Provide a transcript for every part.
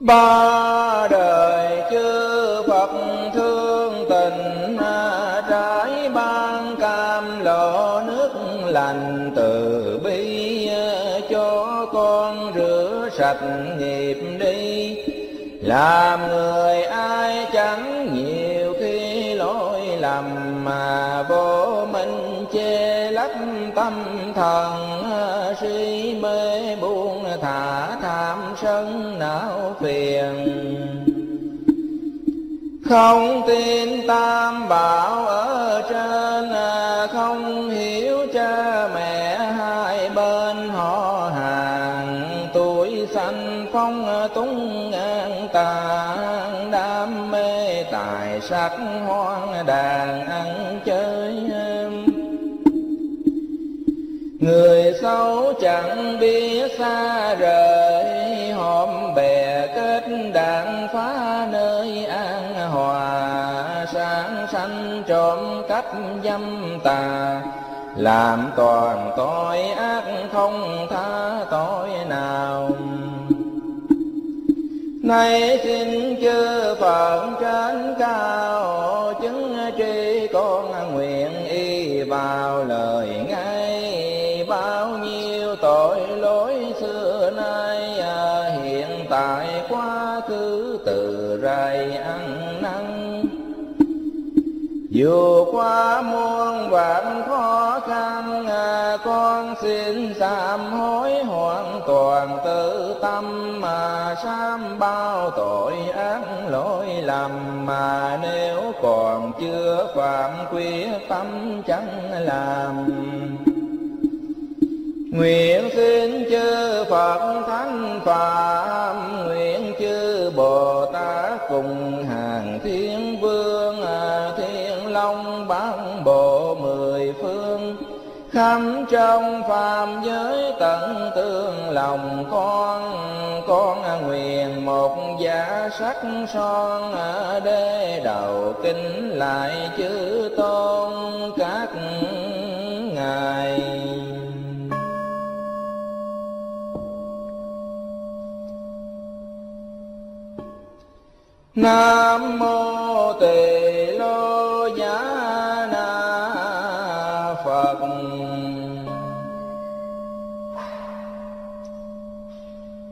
ba đời chư phật thương tình à, trái ban cam lộ nước lành từ bi à, cho con rửa sạch nghiệp đi làm người ai chẳng nhiều khi lỗi lầm, mà vô minh che lấp tâm thần à, suy mê buồn thả tham sân não phiền. Không tin tam bảo ở trên, không hiểu cha mẹ hai bên họ hàng. Tuổi xanh phong túng ngang tàn, đam mê tài sắc hoang đàn ăn người xấu chẳng biết xa rời hôm bè kết đạn phá nơi an hòa. Sáng sanh trộm cắp dâm tà, làm toàn tội ác không tha tội nào. Nay xin chư phật trên cao, chứng tri con nguyện y vào lời dù qua muôn vạn khó khăn à, con xin sám hối hoàn toàn tự tâm mà sám bao tội ác lỗi lầm mà nếu còn chưa phạm quyết tâm chẳng làm. Nguyện xin chư Phật Thánh Phạm Nguyện chư Bồ Tát cùng Long bán bộ mười phương Khắp trong phàm giới tận tương lòng con Con nguyện một giả sắc son à, Đế đầu kinh lại chữ tôn các ngài. Nam mô Tỳ Lô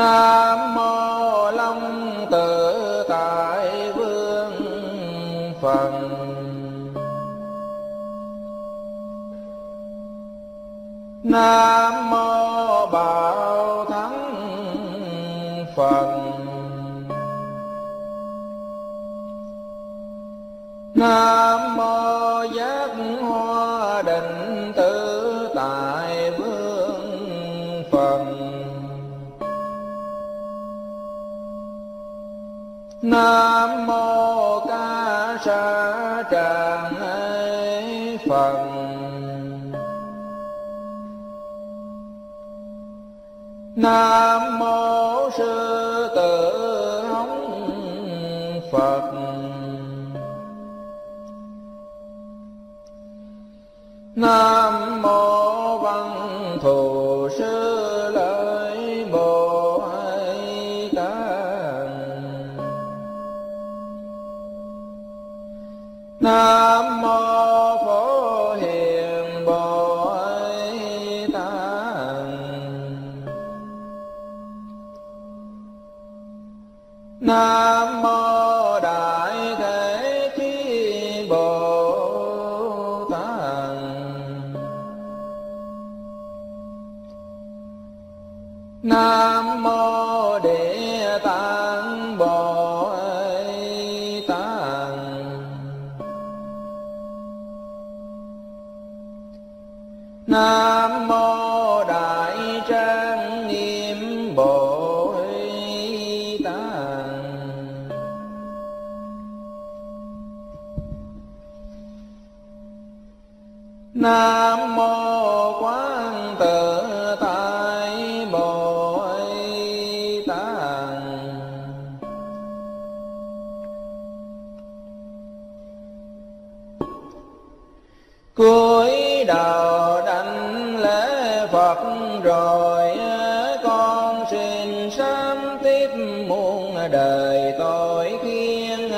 Nam mô Long tự tại vương Phật Nam mô Bảo Thắng Phật Nam Sa Tràng rồi con xin sám tiếp muôn đời tội khiên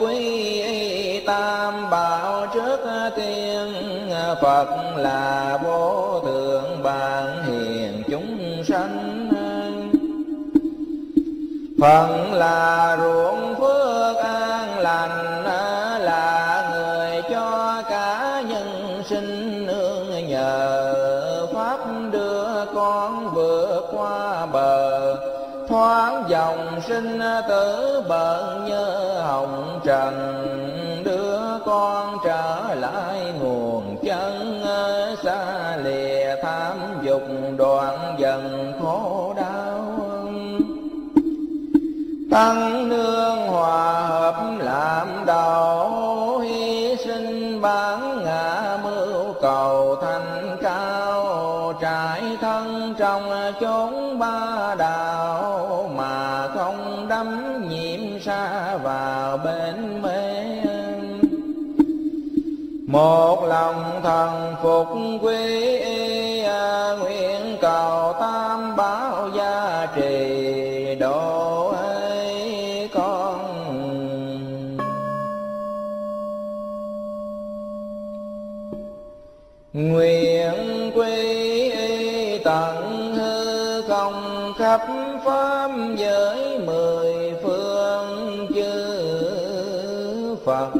quý tam bảo trước tiên phật là vô thượng bạn hiền chúng sanh. Phật là ruột sinh tử bận nhớ hồng trần đưa con trở lại nguồn chân xa lìa tham dục đoạn dần khổ đau. Tăng nương hòa hợp làm đầu, hy sinh bán ngã mưu cầu thành cao, trải thân trong chốn ba đạo. Bên mê một lòng thần phục quy y à, nguyện cầu tam bảo gia trì độ ấy con. Nguyện quy y tận hư không khắp pháp giới mười phật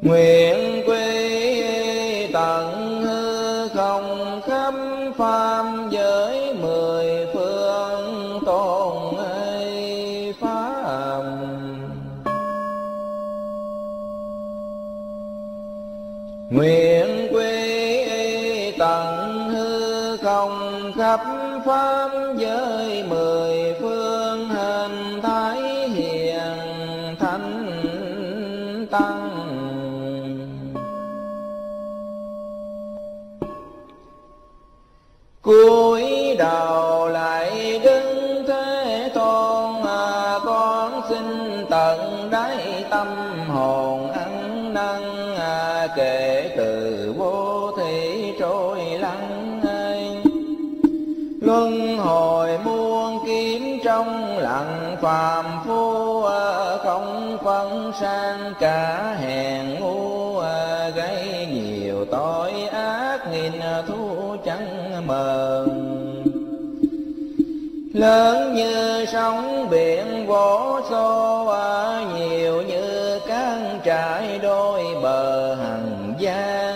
nguyện quy tận hư không khắp phàm giới mười phương tôn ấy pháp. Nguyện quy tận hư không khắp pháp giới mười phương hình thái hiền thánh tăng. Cúi đầu lại đứng thế tôn à, con xin tận đáy tâm hồn ăn năn à, kể từ luân hồi muôn kiếm trong lặng, phàm phu không phân sang cả hèn ngu gây nhiều tội ác, nghìn thu chẳng mờn. Lớn như sóng biển vỗ xô nhiều như cán trải, đôi bờ hằng gian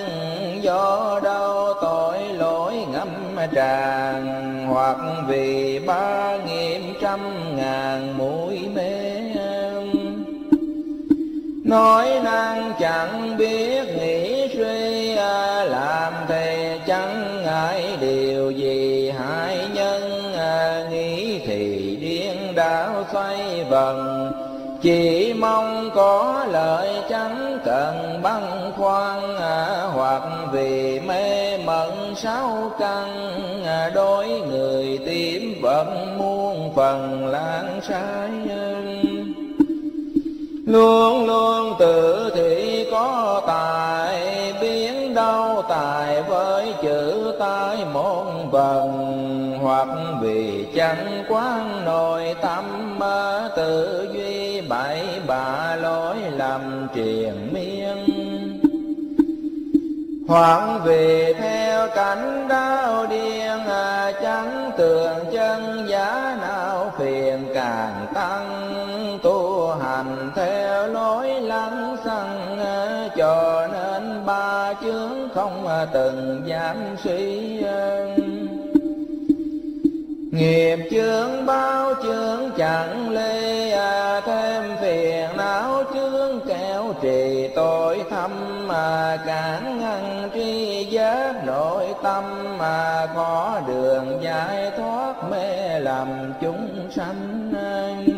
do đau tội lỗi ngâm tràn hoặc vì ba nghiệm trăm ngàn mũi mê nói năng chẳng biết nghĩ suy à, làm thề chẳng ngại điều gì. Hại nhân à, nghĩ thì điên đảo xoay vần chỉ mong có lợi chẳng cần băn khoăn à, hoặc vì mê mẩn sáu căn à, đối người tím vẫn muôn phần lãng sai luôn luôn tự thị có tài đau tài với chữ tai môn vần hoặc vì chẳng quán nội tâm tự duy bảy bạ lối lầm triền miên. Hoặc vì theo cảnh đau điên à, chẳng tường chân giá nào phiền càng tăng, tu hành theo lối lắng xăng, cho nên ba chướng không từng dám suy nghiệp chướng bao chướng chẳng lê à, thêm phiền não chướng kéo trì tội thâm mà cản ngăn tri giác nội tâm mà có đường giải thoát, mê làm chúng sanh.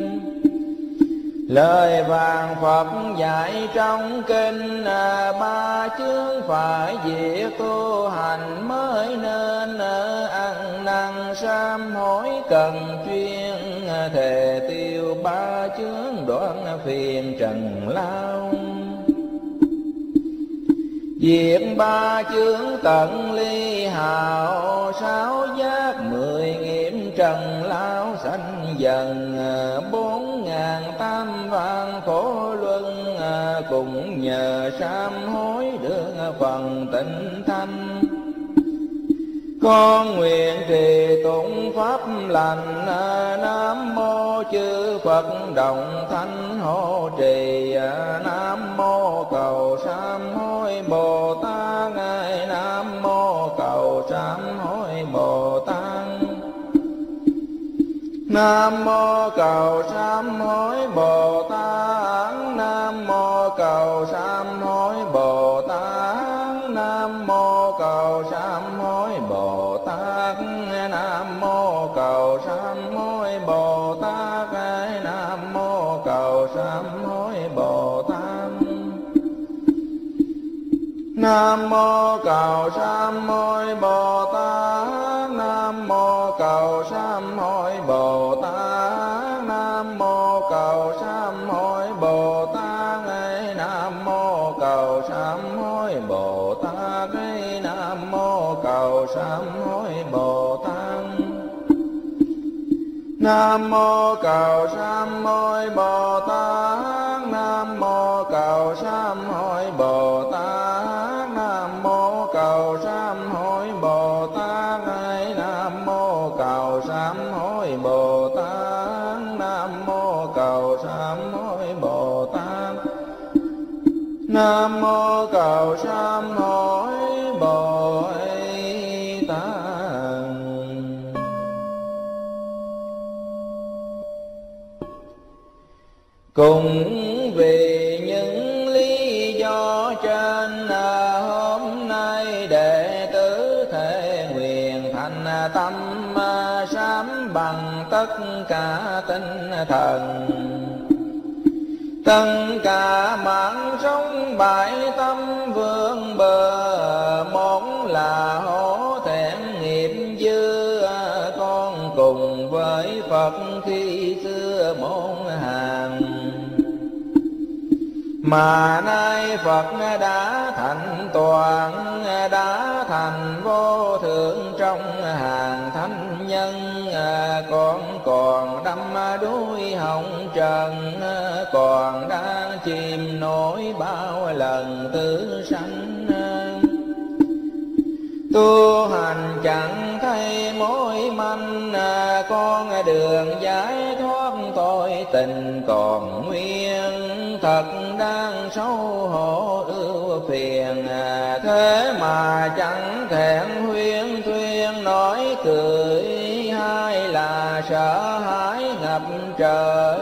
Lời vàng Phật dạy trong kinh à, Ba chương phải việc tu hành mới nên à, Ăn năn sám hối cần chuyên à, Thề tiêu ba chương đoạn phiền trần lao. Diệt ba chướng tận ly hào, Sáu giác mười nghiệp trần lao sanh dần, Bốn ngàn tam vạn khổ luân, Cùng nhờ sám hối được phần tịnh thanh. Con nguyện trì tụng pháp lành, nam mô chư phật đồng thánh hộ trì. Nam mô cầu sám hối bồ tát. Nam mô cầu sám hối bồ tát. Nam mô cầu sám hối bồ tát. Nam mô cầu sám hối bồ tát. Nam mô cầu sám hối bồ tát. Nam mô cầu sám hối bồ tát. Nam mô cầu sám hối bồ tát nam mô cầu sam môi bồ tát cùng vì những lý do trên à, hôm nay đệ tử thể nguyện thành à, tâm à, sám bằng tất cả tinh thần. Tất cả mạng sống bại tâm vương bờ món là hổ thẹn nghiệp dư con cùng với phật mà nay Phật đã thành toàn, đã thành vô thượng trong hàng thánh nhân. Con còn đắm đuôi hồng trần, còn đang chìm nổi bao lần tử sanh. Tu hành chẳng thấy mối manh, con đường giải thoát tội tình còn nguyên thật đang xấu hổ ưu phiền, thế mà chẳng thẹn huyên thuyên. Nói cười hay là sợ hãi ngập trời.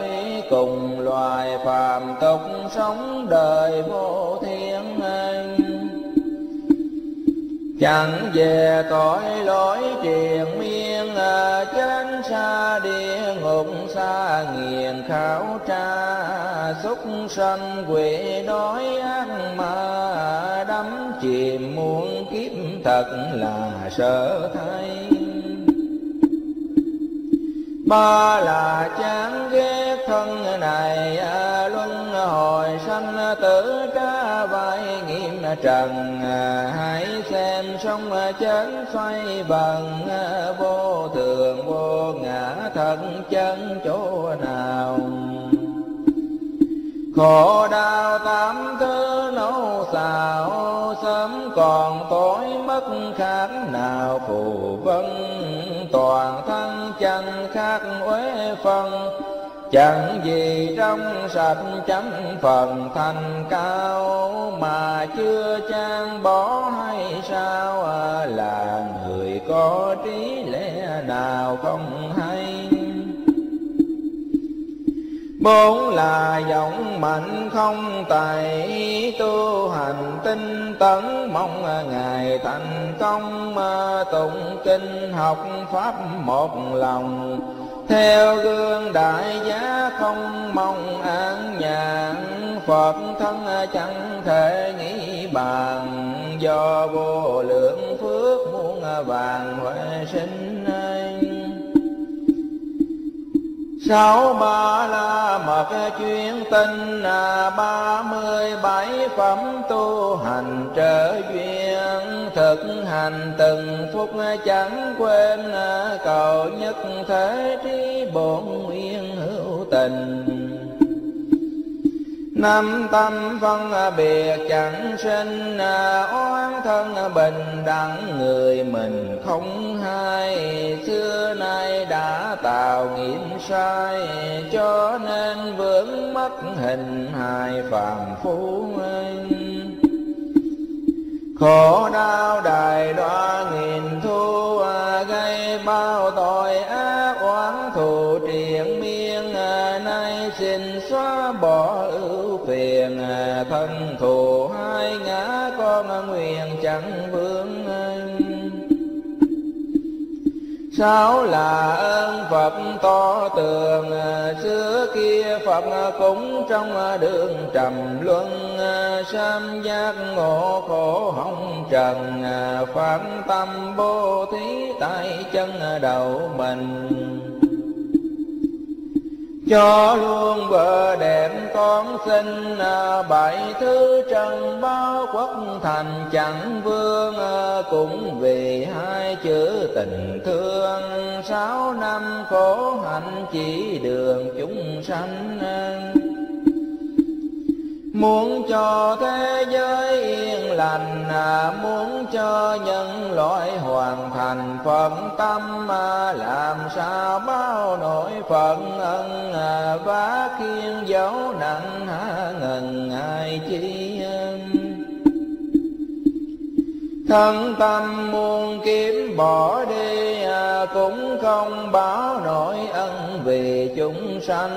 Cùng loài phàm tục sống đời vô thiên anh chẳng về tội lỗi triền miên chánh xa địa ngục xa nghiền khảo tra, xúc sanh quỷ đói ác ma đắm chìm muôn kiếp thật là sợ thay. Ba là chán ghét thân này, luân hồi sanh tử ca vai trần à, hãy xem sông à, chấn xoay bằng à, vô thường, vô ngã thân chân chỗ nào. Khổ đau tám thứ nấu xào, sớm còn tối mất khác nào phù vân. Toàn thân chân khác uế phân chẳng gì trong sạch chánh phần thành cao mà chưa chan bỏ hay sao à, là người có trí lẽ nào không hay? Bốn là giọng mạnh không tài tu hành tinh tấn mong ngài thành công tụng kinh học pháp một lòng theo gương đại giá không mong an nhàn phật thân chẳng thể nghĩ bàn. Do vô lượng phước muôn vàng huệ sinh sáu ba la mật chuyên tinh là ba mươi bảy phẩm tu hành trở duyên. Thực hành từng phút chẳng quên à, cầu nhất thế trí bổn nguyên hữu tình. Năm tâm phân à, biệt chẳng sinh à, Oán thân à, bình đẳng người mình không hay. Xưa nay đã tạo nghiệp sai, Cho nên vướng mất hình hài phàm phu Khổ đau đài đoa nghìn thu Gây bao tội ác oán thù triền miên Nay xin xóa bỏ ưu liền à, Thân thù hai ngã con nguyện chẳng vương Sáu là ơn Phật to tường, à, Xưa kia Phật cũng trong đường trầm luân, à, Sam giác ngộ khổ hồng trần, Phán tâm bố thí tại chân đầu mình cho luôn vợ đẹp con sinh à, bảy thứ trần bao quốc thành. Chẳng vương à, cũng vì hai chữ tình thương. Sáu năm khổ hạnh chỉ đường chúng sanh. Muốn cho thế giới yên lành, à, Muốn cho nhân loại hoàn thành phật tâm, à, Làm sao bao nỗi phận ân à, vá khiên dấu nặng à, ngần ai chi thân tâm muôn kiếm bỏ đi à, cũng không báo nổi ân vì chúng sanh.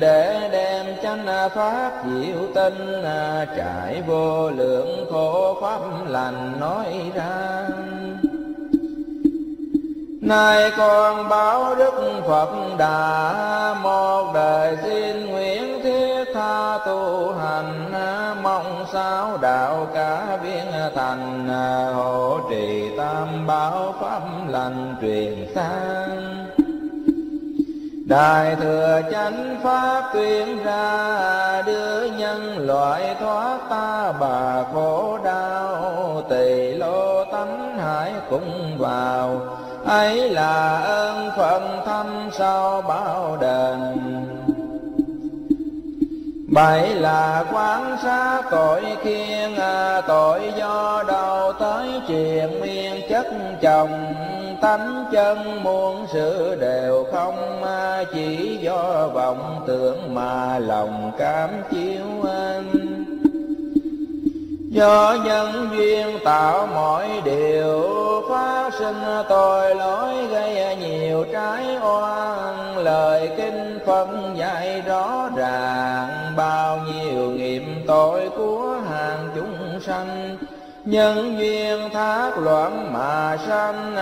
Để đem chánh pháp diệu tinh à, trải vô lượng khổ pháp lành nói ra. Nay con báo Đức Phật đã một đời xin nguyện tha tu hành, mong sao đạo cả viên thành, hộ trì tam bảo pháp lành truyền sang. Đại thừa chánh pháp tuyên ra, đưa nhân loại thoát ta bà khổ đau. Tỳ lô tánh hải cũng vào, ấy là ơn phận thâm sau bao đền bảy là quán sát tội khiên à, tội do đâu tới triền miên. Chất chồng tánh chân muôn sự đều không à, chỉ do vọng tưởng mà lòng cảm chiếu anh do nhân duyên tạo mọi điều phát sinh tội lỗi gây nhiều trái oan. Lời kinh phân dạy rõ ràng, bao nhiêu nghiệp tội của hàng chúng sanh nhân duyên thác loạn mà sanh,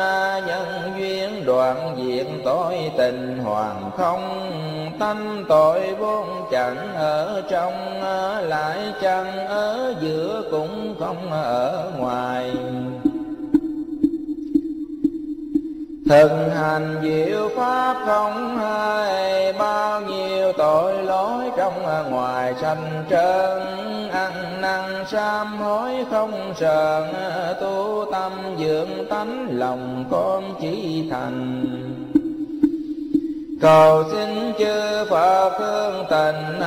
nhân duyên đoạn diệt tội tình hoàng không tâm tội vốn chẳng ở trong, lại chẳng ở giữa cũng không ở ngoài. Thực hành diệu pháp không hai Bao nhiêu, tội lỗi trong ngoài sanh trơn Ăn năn sám hối không sờn, Tu tâm dưỡng tánh lòng con chỉ thành. Cầu xin chư Phật thương tình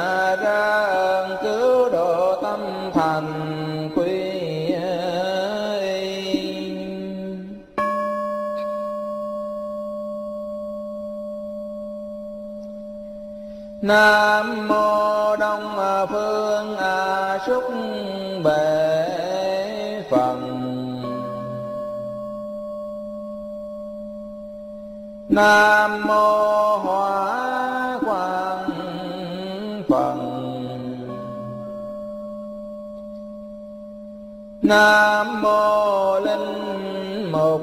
ra ơn cứu độ tâm thành. nam mô đông phương a à xuất bề phần. Nam mô hóa quang phần. Nam mô linh mục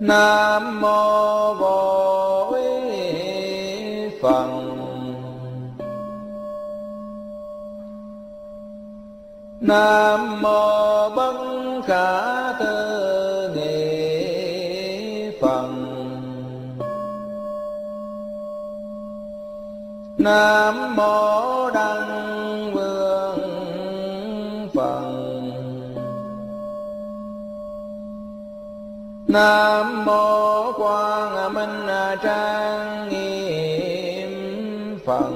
nam mô bổn phật. Nam mô bất khả tư nghị phật. Nam mô nam mô quang minh trang nghiêm phật.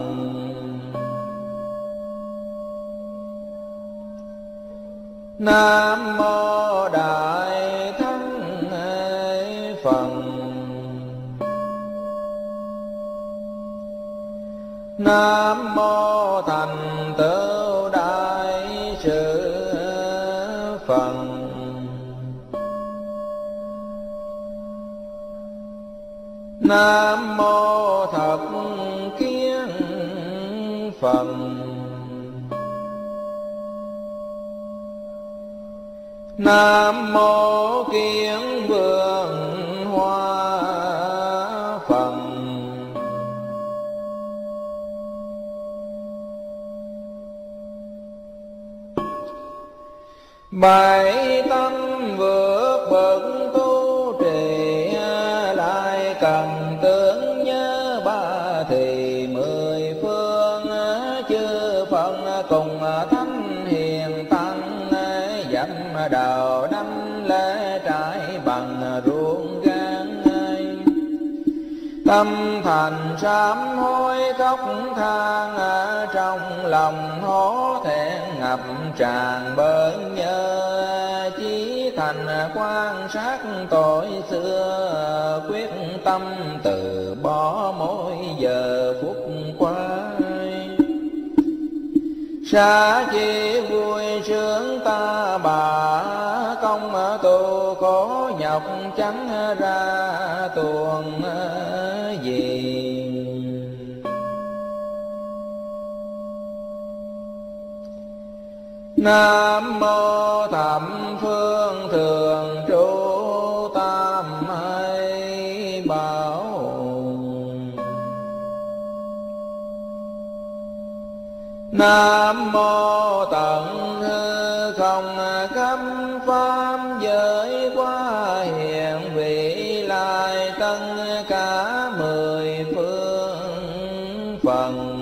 Nam mô đại thắng phật. Nam mô thành tựu nam mô thật kiến phật nam mô kiến vương hoa phật bảy tâm vượt bậc tâm thành sám hối khóc than ở trong lòng hố thẹn ngập tràn bớn nhớ. Chí thành quan sát tội xưa, quyết tâm từ bỏ mỗi giờ phút qua xa chi vui sướng ta bà công tu khổ nhọc chẳng ra tuồng ờ, gì. Nam mô thập phương thường trụ tam hay bảo Nam mô tận hư không khắp pháp giới qua hiện vị lai tân cả mười phương phần.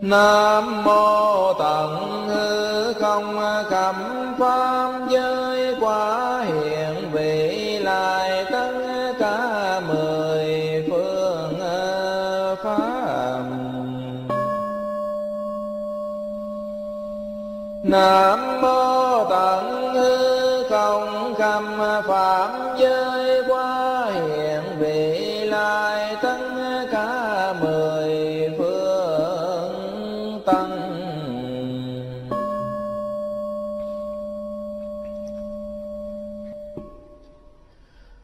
Nam mô tận hư không khắp pháp giới. Nam mô tận hư không khâm phạm giới qua hiện vị lai tất cả mười phương tăng.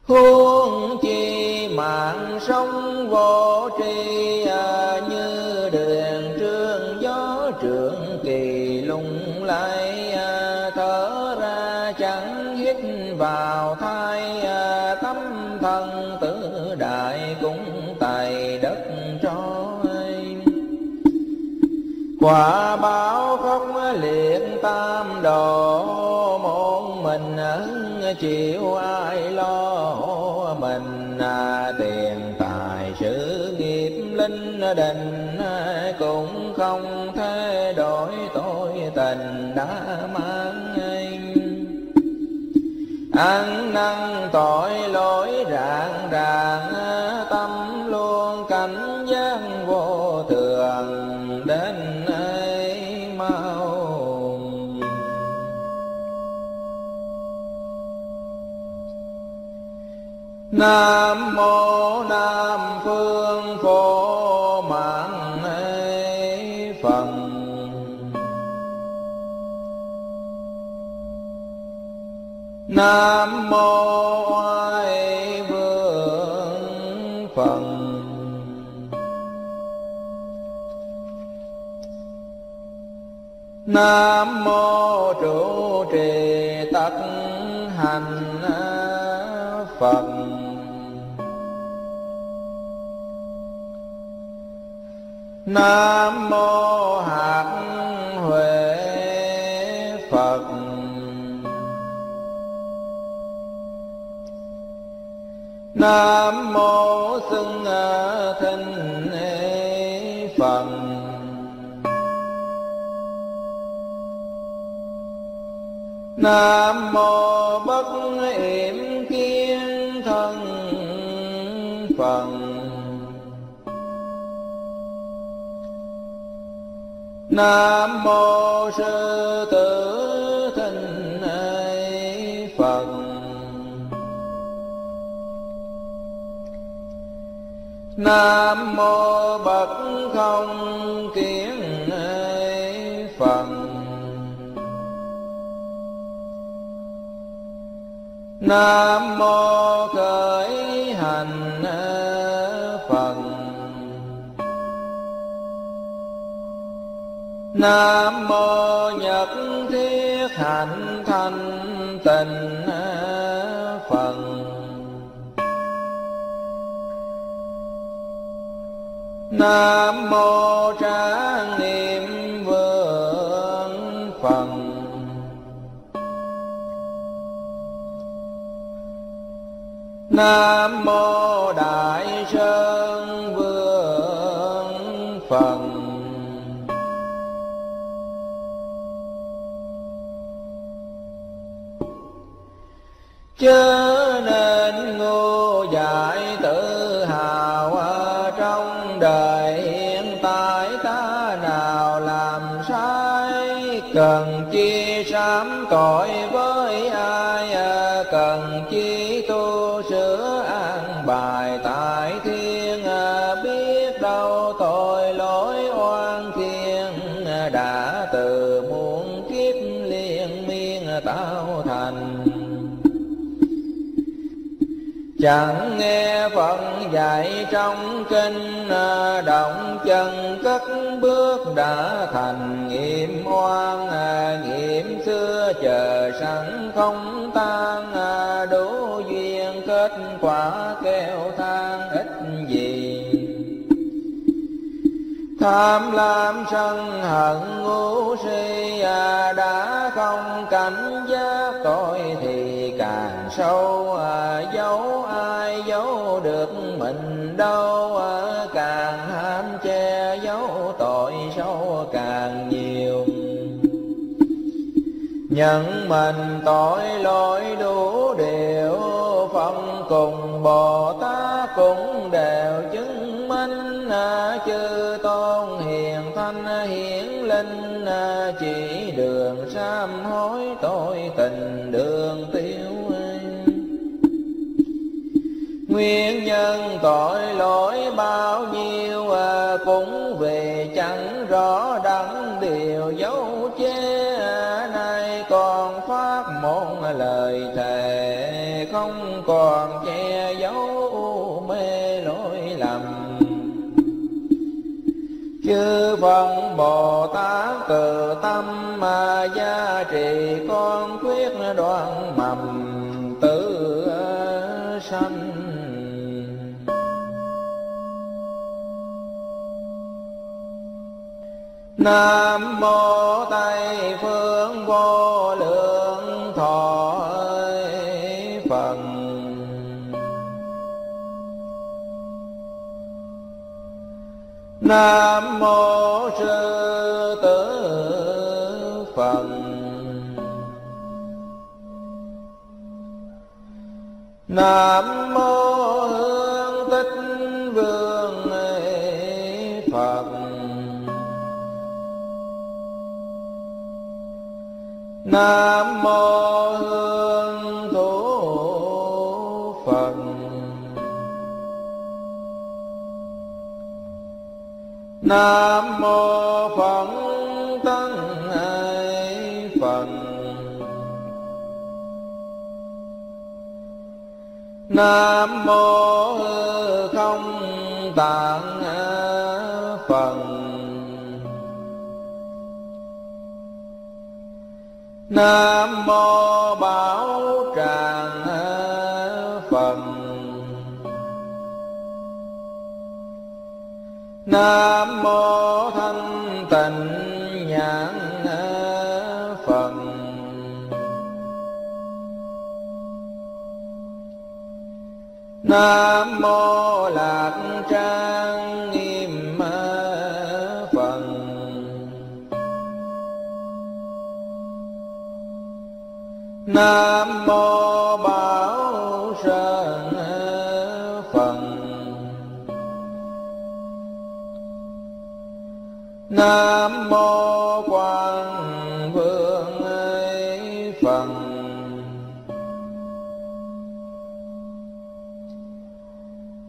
Huống chi mạng sống vô tri à, quả báo không liệt tam độ một mình chịu ai lo mình à, tiền tài sự nghiệp linh đình à, cũng không thể đổi tôi tình đã mang anh ăn năn tội lỗi rạng ràng tâm luôn cảnh giác vô thường đến nam mô nam phương phổ mạng phật. Nam mô ai vương phật. Nam mô trụ trì tất hành phật. Nam mô hạt huệ phật. Nam mô xưng thanh phật. Nam mô bất yểm kiên thân phật. Nam mô sư tử thinh phật. Nam mô bậc không kiến phật. Nam mô khởi hành nam mô nhật thiết hạnh thanh tịnh à, phần nam mô trang niệm vương phần nam mô đại sơn vương chớ nên ngu dại tự hào ở trong đời hiện tại. Ta nào làm sai, cần chi sám cõi Chẳng nghe Phật dạy trong kinh à, Động chân cất bước đã thành nghiệm oan à, Nghiệm xưa chờ sẵn không tan à, Đủ duyên kết quả kêu than ít gì. Tham lam sân hận ngu si đã không cảnh giác tội thì càng sâu à, giấu ai giấu được mình đâu à, càng ham che giấu tội sâu càng nhiều. Nhận mình tội lỗi đủ điều, phong cùng bồ tát cũng đều chứng minh à, chư tôn hiền thanh hiển linh chỉ đường sám hối tội tình đường tiên Nguyên nhân tội lỗi bao nhiêu à, cũng về chẳng rõ đắng điều dấu che à, nay còn phát một lời thề, không còn che giấu mê lỗi lầm. Chư Phật Bồ Tát từ tâm mà gia trì con quyết đoạn mầm tử à, sanh. Nam mô Tây phương vô lượng thọ Phật. Nam mô sư tử Phật. Nam mô Nam mô hương thủ Phật. Nam mô Phật Tăng Phật. Nam mô không tạng nam mô bảo tràng phật. Nam mô thanh tịnh nhãn phật. Nam mô lạc trang nam mô bảo sơn phật. Nam mô quan vương phật.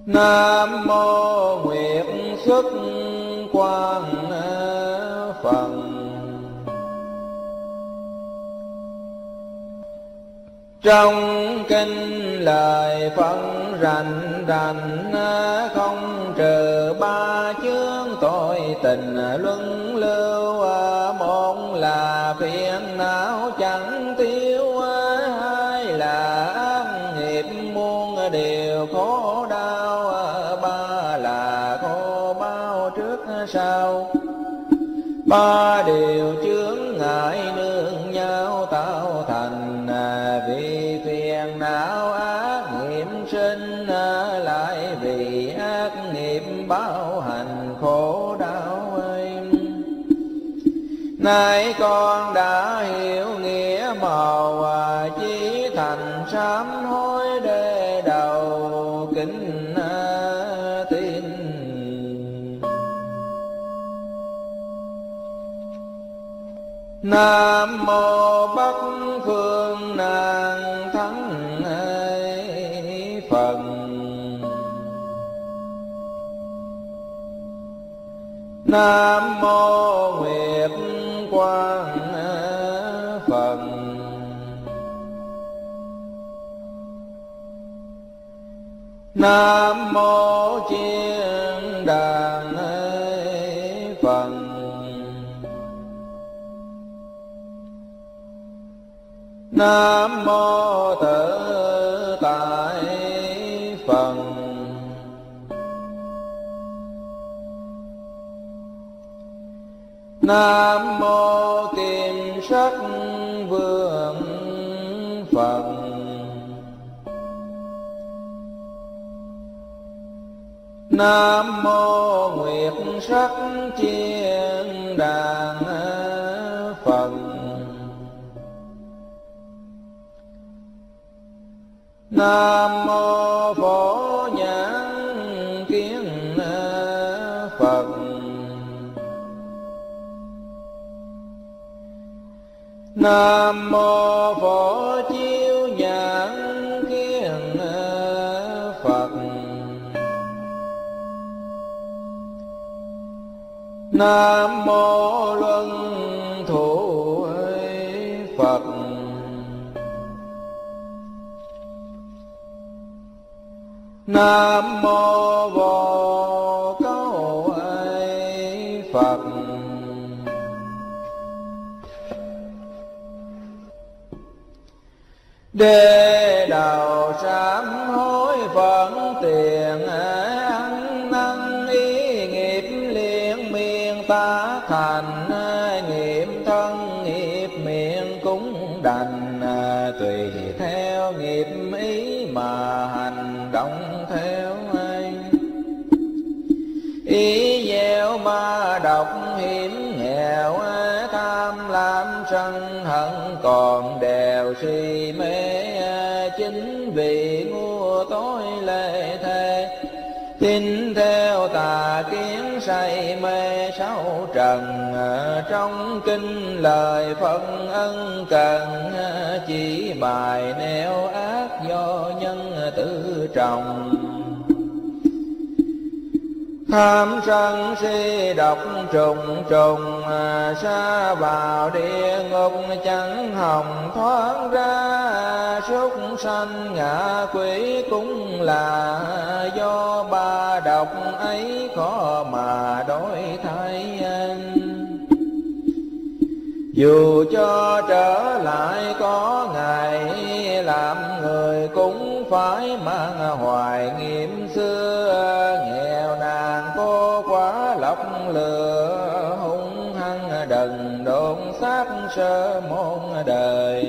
Nam mô nguyện xuất quan phật. Trong kinh lời phân rành rành, không trừ ba chướng tội tình luân lưu. Một là phiền não chẳng tiêu, hai là ác nghiệp muôn điều khổ đau. Ba là khổ bao trước sau. Ba nay con đã hiểu nghĩa màu à, chí thành sám hối để đầu kính à, tin. Nam mô bắc phương nàng thắng phật. Nam mô nguyện nam mô chiên đàn phật. Nam mô tự nam mô kim sắc vương phật. Nam mô nguyệt sắc chiên đàn phật. Nam mô nam mô phổ chiếu nhãn kiến phật. Nam mô luân thủ phật. Nam mô vô đê đầu sám hối phận tiền, ăn năn ý nghiệp liên miên ta thành, nghiệp thân, nghiệp miệng cũng đành. Tùy theo nghiệp ý mà hành, động theo ai. Ý gieo ma độc hiểm nghèo, tham lam sân hận còn đều si mê chính vì ngu tối lệ thế. Tin theo tà kiến say mê sáu trần trong kinh lời phật ân cần, chỉ bài neo ác do nhân tự trọng tham sân si độc trùng trùng à, xa vào địa ngục chẳng hồng thoát ra. Súc sanh ngạ quỷ cũng là do ba độc ấy khó mà đổi thay dù cho trở lại có ngày, làm người cũng phải mang hoài nghiệm xưa lửa hung hăng đần độn sát sơ môn đời.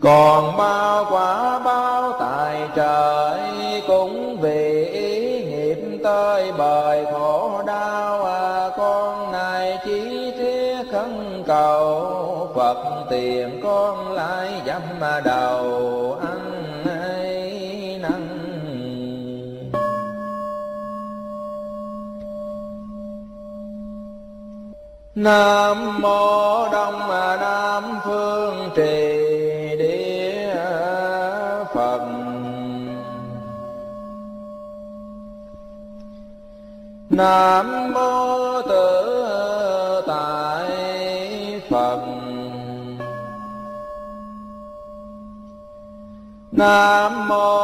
Còn bao quả bao tài trời cũng vì ý nghiệp tới bời khổ đau à, con này chỉ thiết khấn cầu Phật tiền con lại dâm đầu ăn Nam mô Đông Nam Phương Trì Địa Phật. Nam mô Tự Tại Phật. Nam mô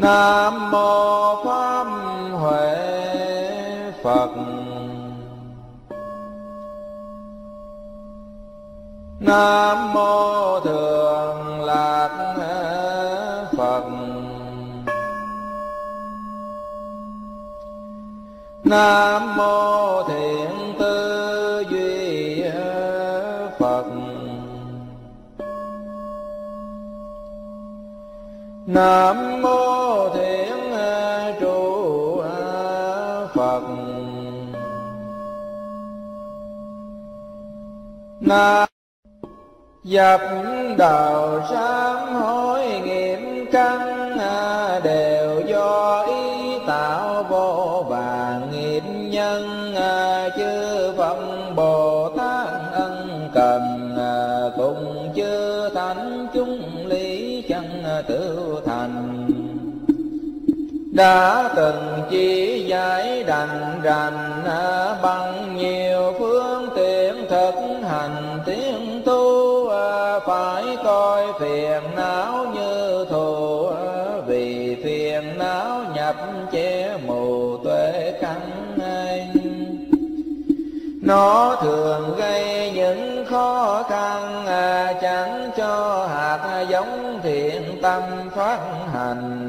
Nam mô Pháp Huệ Phật. Nam mô Thường Lạc Phật. Nam mô Thiện Tư Duy Phật. Nam mô Nam Dập đầu sám hối nghiệm căn à, đều do ý tạo vô vàng nghiệp nhân à, chư Phật Bồ Tát ân cần à, cùng chư thánh chúng lý chân tự thành. Đã từng chỉ giải đành rành bằng nhiều phương hành tiến tu à, phải coi phiền não như thù à, vì phiền não nhập che mù tuệ căn nó thường gây những khó khăn à, chẳng cho hạt giống thiện tâm phát hành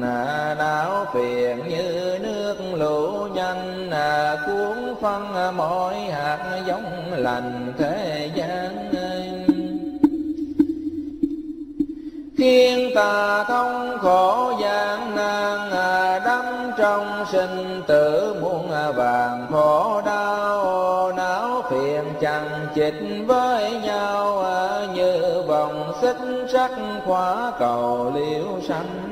não phiền như nước lũ nhanh à, cuốn phân à, mọi hạt giống lành thế gian khiến ta thông khổ gian nan à, đắm trong sinh tử muôn vàng khổ đau, não phiền chẳng chịch với nhau như vòng xích sắc khóa cầu liễu sanh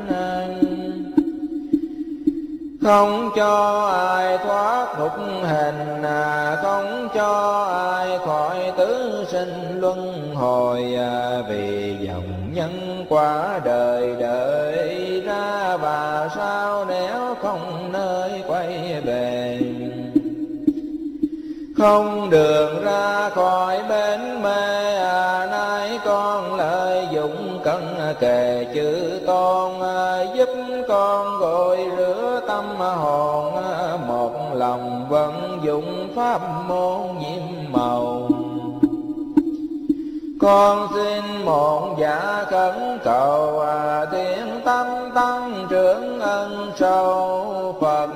không cho ai thoát ngục hình à không cho ai khỏi tứ sinh luân hồi à vì dòng nhân quả đời đời ra và sao nếu không nơi quay về. Không đường ra khỏi bến mê à, nay con lợi dụng cân kề chữ tôn à, giúp con gọi rửa hồn một lòng vận dụng pháp môn nhiệm màu. Con xin một giả khẩn cầu à, tiếng tâm tăng trưởng ân sâu phật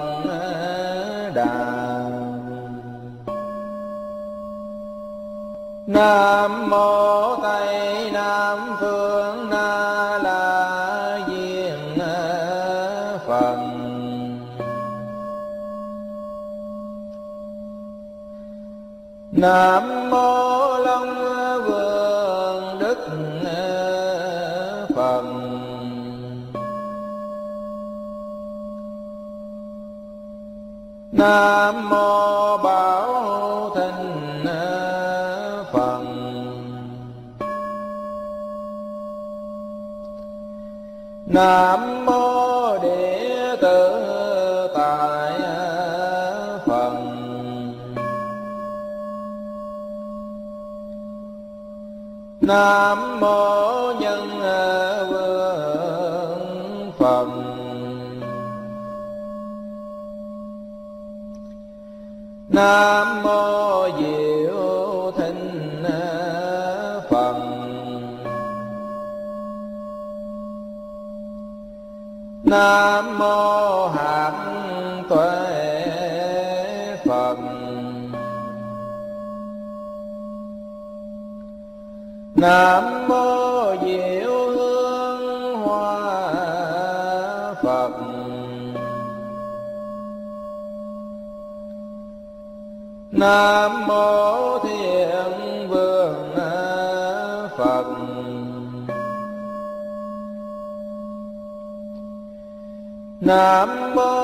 đà. Nam mô tây nam phương nam nam mô long vương đức phật. Nam mô bảo thịnh phật. Nam nam mô nhân ờ, vương phật nam mô diệu thịnh ờ, phật. Nam nam mô diệu hương hoa phật. Nam mô thiện vương phật. Nam mô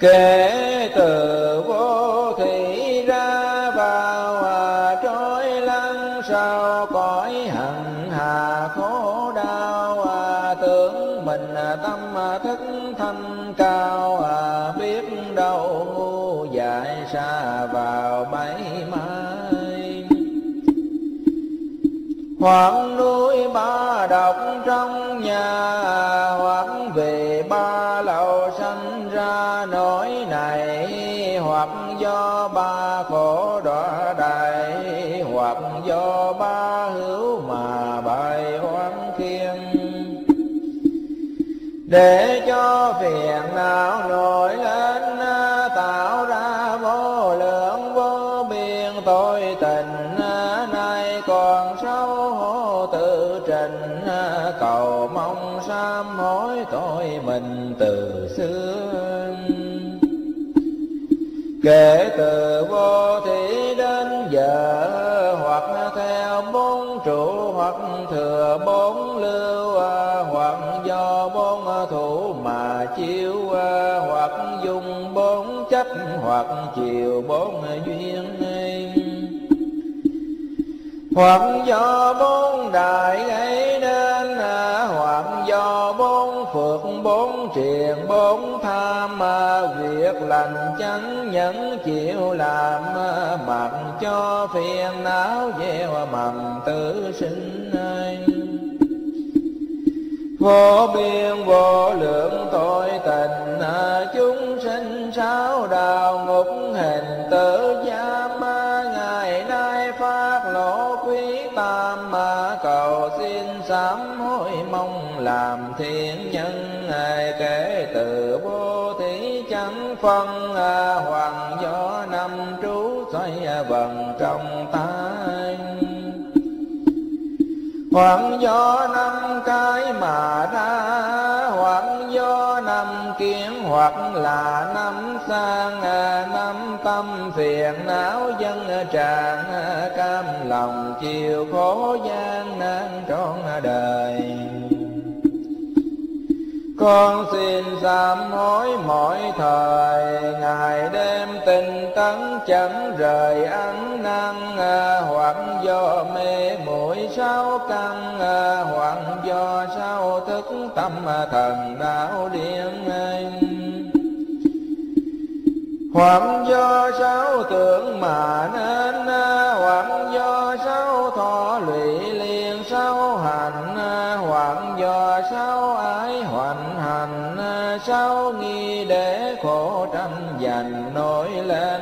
kể từ vô thủy ra vào à, trôi lăn sao cõi hằng hà khổ đau à, tưởng mình à, tâm à, thức thanh cao à, biết đâu ngu dại xa vào bẫy mai hoặc núi ba độc trong nhà hoặc về ba lầu do ba khổ đọa đại, hoặc do ba hữu mà bài oán khiên. Để cho phiền não nổi kể từ vô thị đến giờ, hoặc theo bốn trụ, hoặc thừa bốn lưu, hoặc do bốn thủ mà chiếu, hoặc dùng bốn chấp hoặc chiều bốn duyên. Hoặc do bốn đại ấy bốn triền bốn tham việc lành chánh nhẫn chịu làm, mặc cho phiền não gieo mầm tử sinh vô biên, vô lượng tội tình, chúng sinh sáu đào ngục hình tử giam ngày nay phát lộ quý tam mà cầu xin sám hối mong làm thiện nhân ngày kể từ vô thí chẳng phân à, hoàng gió năm trú xoay à, vần trong tay. Hoàng do năm cái mà ra, hoàng do năm kiến, hoặc là năm sang à, năm tâm phiền não dân tràn cam lòng chịu khổ gian nan trọn đời con xin sám hối mỗi thời, ngày đêm tinh tấn chẳng rời ăn năn à, hoặc do mê muội sao căn à, hoặc do sao thức tâm à, thần đạo điên hoặc do sao tưởng mà nên hoặc sao nghi để khổ tranh giành nổi lên?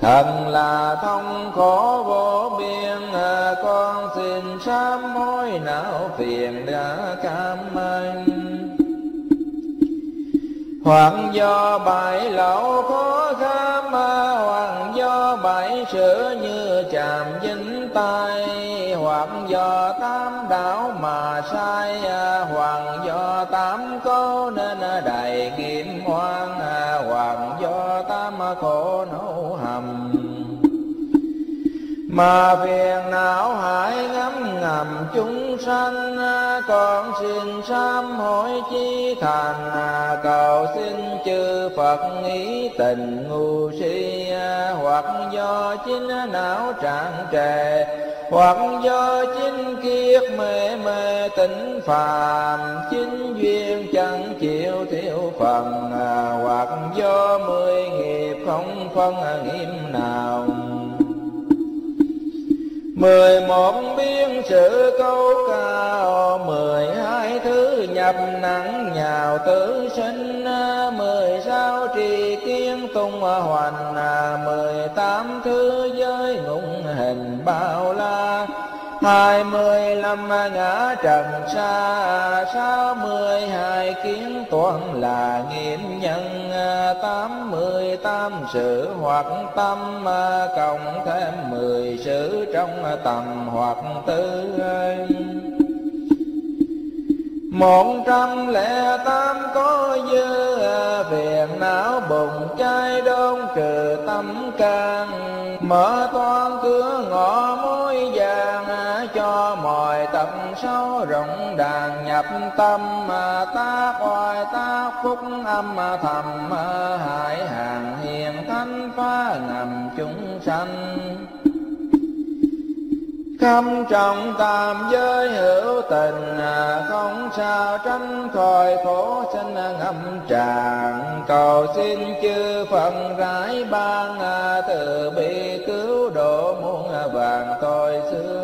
Thần là thông khổ vô biên à, con xin sám hối, não phiền đã cam anh hoặc do bại lậu khó kham hoặc do bại sửa như chạm dính tay. Hoặc do tam đạo mà sai hoặc do tám câu nên đầy kiếm hoang hoặc do tam khổ nấu hầm. Mà phiền não hại làm chúng sanh à, con xin sám hối chi thành à, cầu xin chư phật ý tình ngu si à, hoặc do chính não trạng trề, hoặc do chính kiết mê mê tỉnh phàm, chính duyên chẳng chịu thiếu phần hoặc do mười nghiệp không phân nghiêm nào mười một biên sự câu cao mười hai thứ nhập nặng nhào tử sinh, mười sao trì kiến tung hoành, mười tám thứ giới ngũ hình bao la hai mươi lăm ngã trần xa, sáu mươi hai kiến tuần là nghiệm nhân, tám mươi tám sự hoặc tâm, cộng thêm mười sự trong tầm hoặc tư. một trăm lẻ tám có dư, phiền não bụng chai đôn trừ tâm can. Mở toan cửa ngõ mối vàng cho mọi tập sâu rộng đàn nhập tâm mà tác oai tác phúc âm thầm hại hàng hiền thánh phá ngầm chúng sanh Khâm trọng tam giới hữu tình, à, Không sao tránh khỏi khổ sinh ngâm tràn. Cầu xin chư Phật rải ban, à, Từ bi cứu độ muôn vàng tội xưa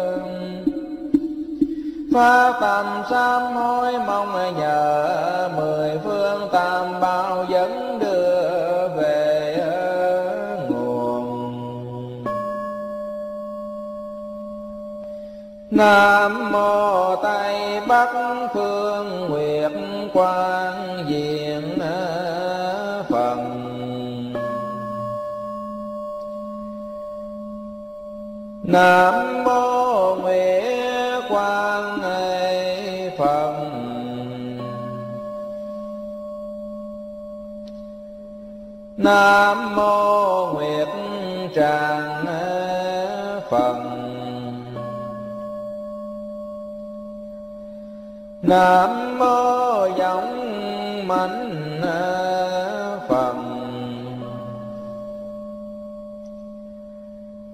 Phá tầm sám hối mong nhờ, Mười phương tam bao dẫn đưa về nguồn. Nam mô Tây Bắc Phương Nguyệt Quang Diện phần. Nam mô Nguyệt Quang Nam mô Nguyệt Tràng Phật. Nam mô giọng mạnh Phật.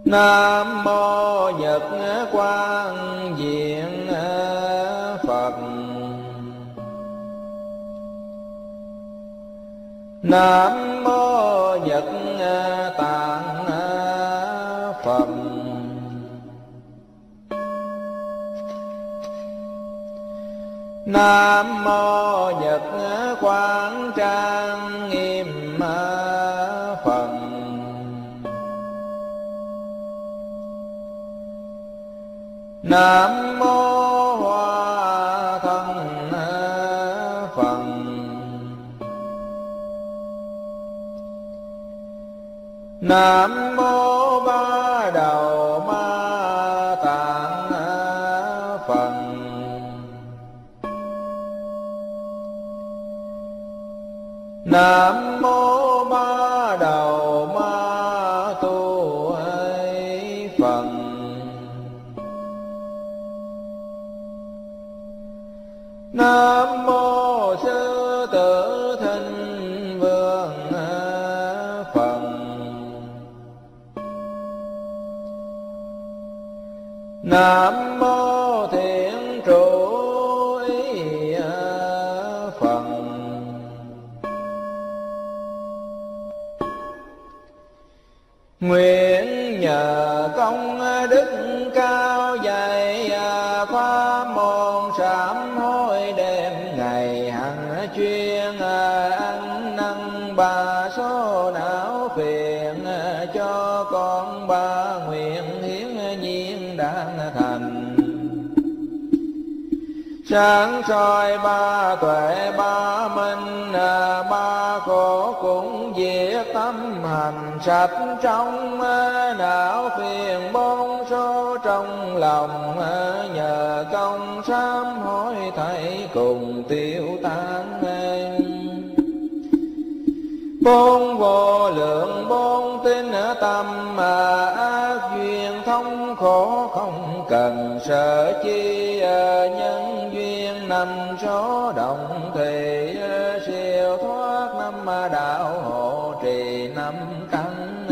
Nam mô Nhật Quang Diện Phật. Nam mô Nhật à, Tạng à, phẩm Nam mô Nhật Quang Trang Nghiêm à, phần Nam mô Nam mô Ba Đầu Ma Tạng Phật. Nam sáng soi ba tuệ ba minh à, ba khổ cũng diệt tâm hành sạch trong à, não phiền bốn số trong lòng à, nhờ công sám hối thầy cùng tiêu tan bốn vô lượng bốn tinh tâm mà ác duyên thông khổ không cần sợ chi nhân duyên năm số đồng thì ờ, siêu thoát năm ờ, đạo hộ trì năm căn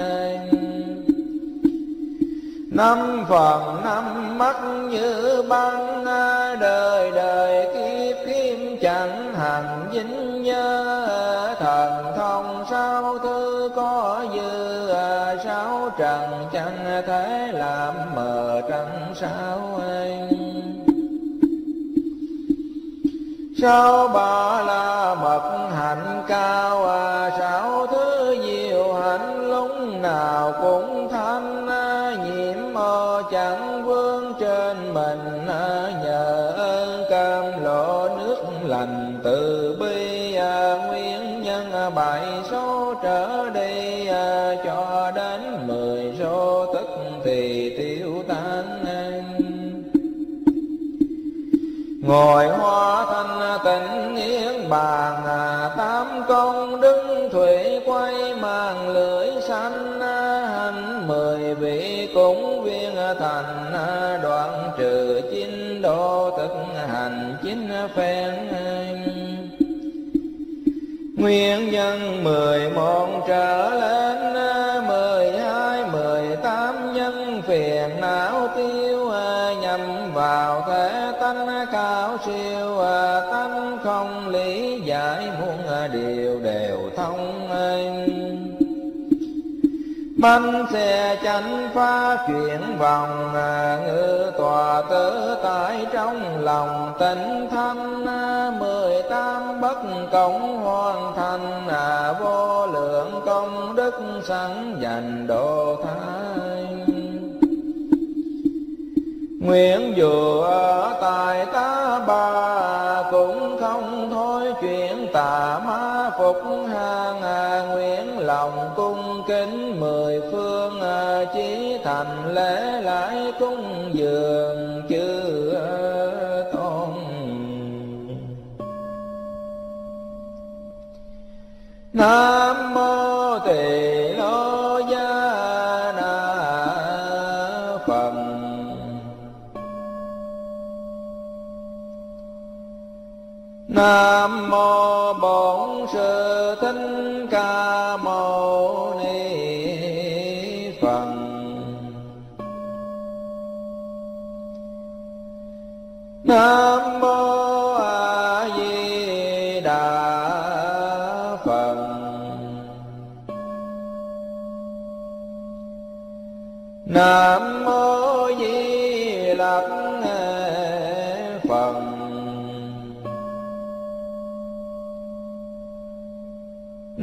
năm phần năm mắt như băng ờ, đời đời kiếp kim chẳng hành dính nhớ. Thần thông sao thứ có dư sáu trần chẳng thể làm mờ trăng sao? Sao ba la mật hạnh cao à, sao thứ diệu hạnh lúc nào cũng thanh à, nhiễm mơ chẳng vương trên mình à, nhờ ơn cam lộ nước lành từ bi à, nguyên nhân à, bảy số trở đi à, cho đến mười số tức thì tiêu tan ngồi hoa bàn à, tám công đứng thủy quay mang lưỡi xanh à, hành mười vị cũng viên thành à, đoạn trừ chín đô thực hành chín phen. Nguyên nhân mười một trở lên à, điều đều thông bánh xe chánh phá chuyển vòng, ngự tòa tử tại trong lòng tịnh thanh. Mười tám bất cộng hoàn thành, vô lượng công đức sẵn dành độ thái Nguyện dù ở tại ta bà cũng không thôi chuyện tà ma phục hàng à, nguyện lòng cung kính mười phương à, chí thành lễ lại cung dường chư à, tôn. Nam mô Tỳ Nam mô Bổn Sư Thích Ca Mâu Ni Phật. Nam mô A Di Đà Phật. Nam mô Di Lặc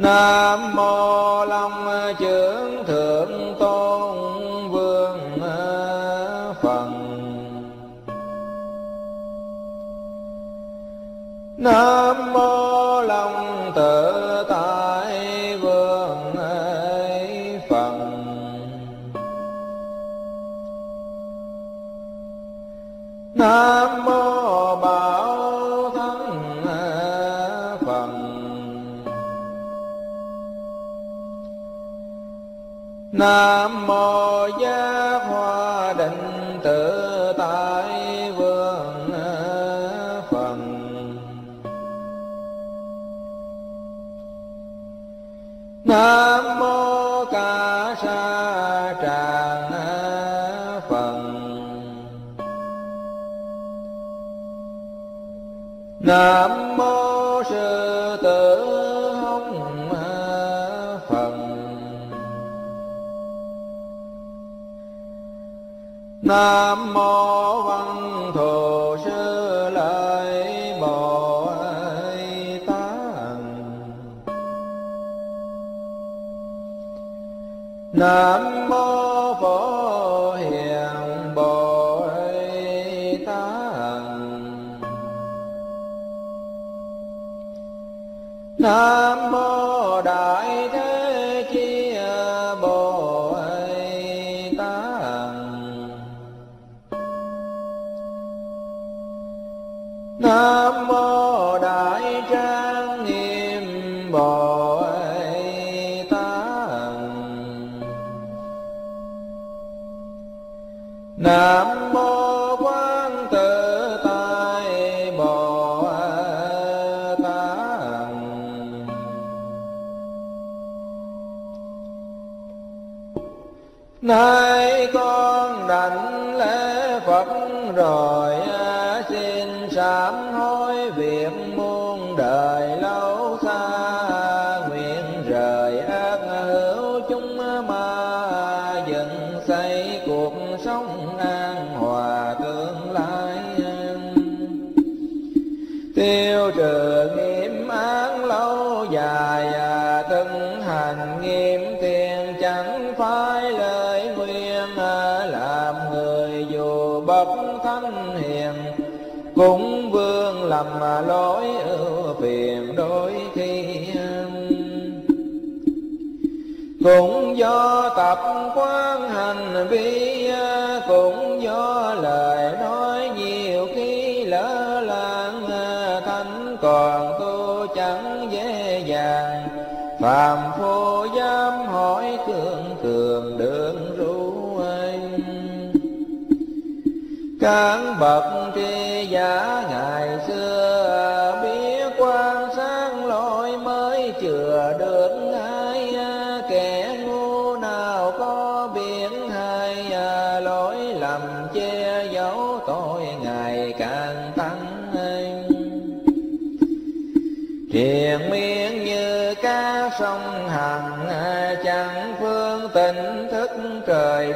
Nam mô Long chữ Nam mô Giác Hoa Định Tự Tại Vương Phật Nam mô Ca Sa Tràng Phật. Nam Nam rồi xin sám hối việc muôn đời lâu xa. Nguyện rời ác hữu chúng ma dựng xây cuộc sống an hòa tương lai. Tiêu trừ nghiêm án lâu dài, từng hành nghiêm tiền chẳng phải lời. Cũng vương lầm lỗi ưu phiền đôi khi cũng do tập quán hành vi cũng do lời nói nhiều khi lỡ làng, thánh còn tu chẳng dễ dàng. Phàm phu dám hỏi cường cường đường ru anh. Các bậc giả ngày xưa biết quan sát lỗi mới chừa được ai, kẻ ngu nào có biển hay lỗi lầm che giấu tội ngày càng tăng triền miên như cá sông hằng, chẳng phương tình thức trời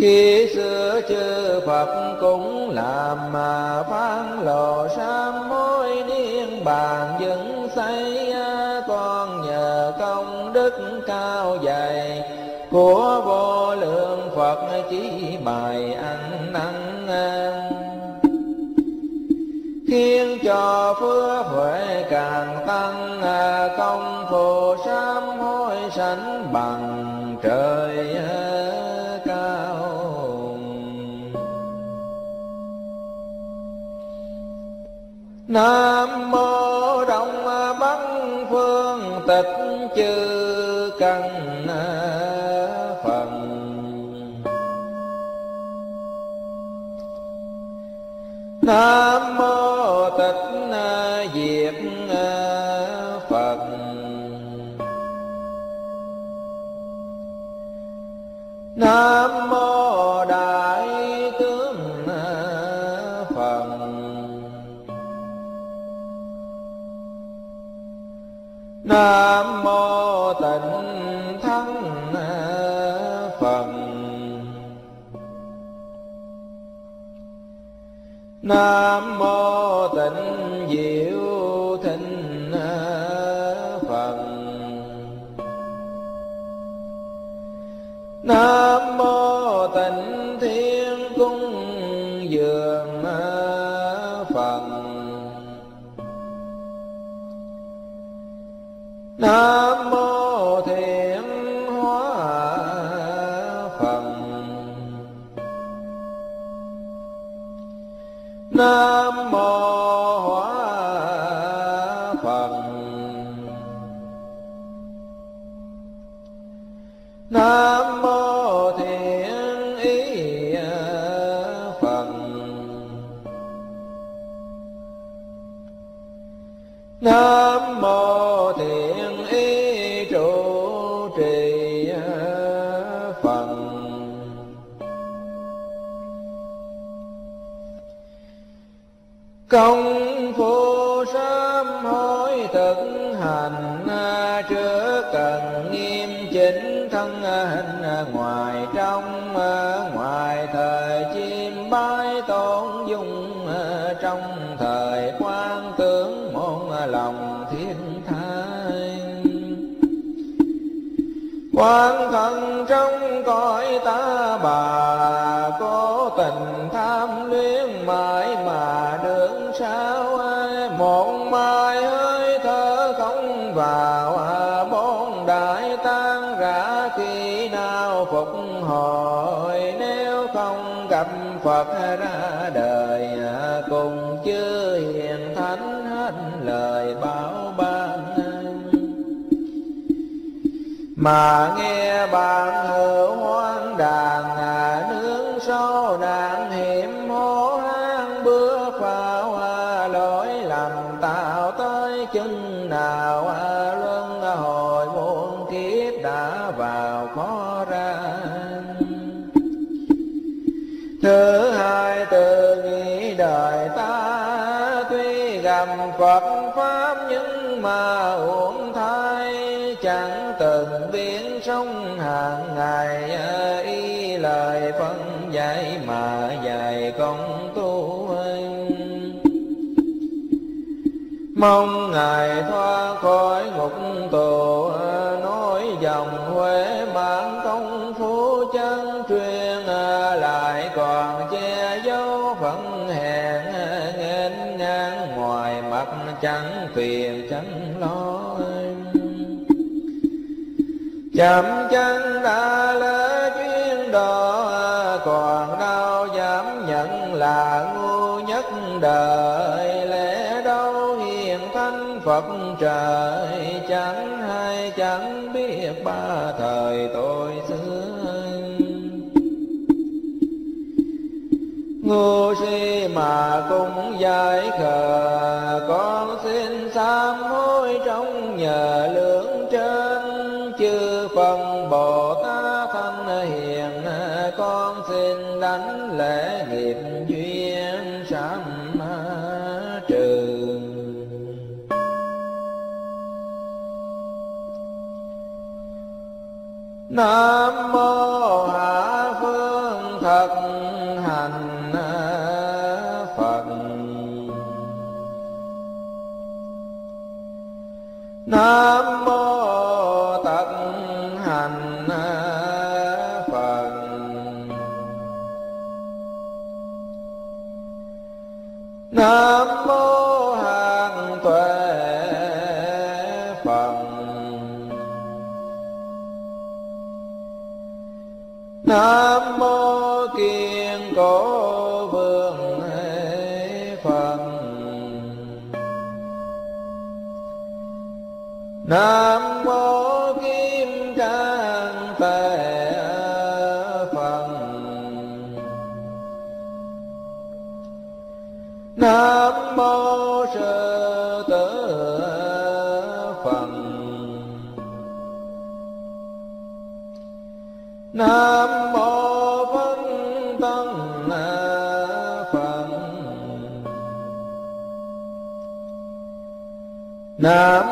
khi xưa chư Phật cũng làm mà phán lộ sám mối niên bàn dựng xây à, con nhờ công đức cao dày của vô lượng Phật chỉ bài ăn năn khiến cho phước huệ càng tăng à, công phù sám hối sánh bằng trời nam mô đông bắc phương tịch chư căn phần. Nam mô tịch diệt phật. Nam nam mô tịnh thắng phật. Nam mô tịnh diệu thịnh phật. Nam mô tịnh thiên cung dường phật. Nam công phu sớm hối thực hành, trước cần nghiêm chỉnh thân hình, ngoài trong, ngoài thời chim bái tôn dung, trong thời quan tướng môn lòng thiên thai. Quan thân trong cõi ta bà cố tình tham luyến mãi mà đường sao ai? Một mai hơi thở không vào à, bốn đại tan rã khi nào phục hồi? Nếu không gặp Phật ra đời à, cùng chư hiền thánh hết lời bảo ban. Mà nghe bạn hữu làm phật pháp nhưng mà uổng thai, chẳng từng biến sống hàng ngày. Ờ, y lời phân dạy mà dạy công tu mong ngài thoát khỏi ngục tù chẳng phiền, chẳng lo chậm chân đã lỡ chuyên độ còn đau dám nhận là ngu nhất đời. Lẽ đâu hiền thanh phật trời, chẳng hay chẳng biết ba thời tôi xưa ngu si mà cũng giải khờ, con xin sám hối trong nhờ lưỡng trên chư phần bồ tát thanh hiền, con xin đánh lễ nghiệp duyên sám trừ. Nam nam nam mô kim cang tề phật nam mô sư tử phật nam mô phân tân phật nam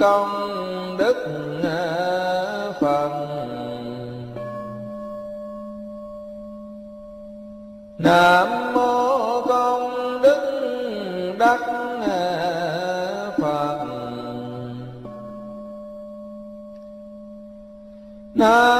công đức à, phật. Nam mô công đức đắc à, phật. Nam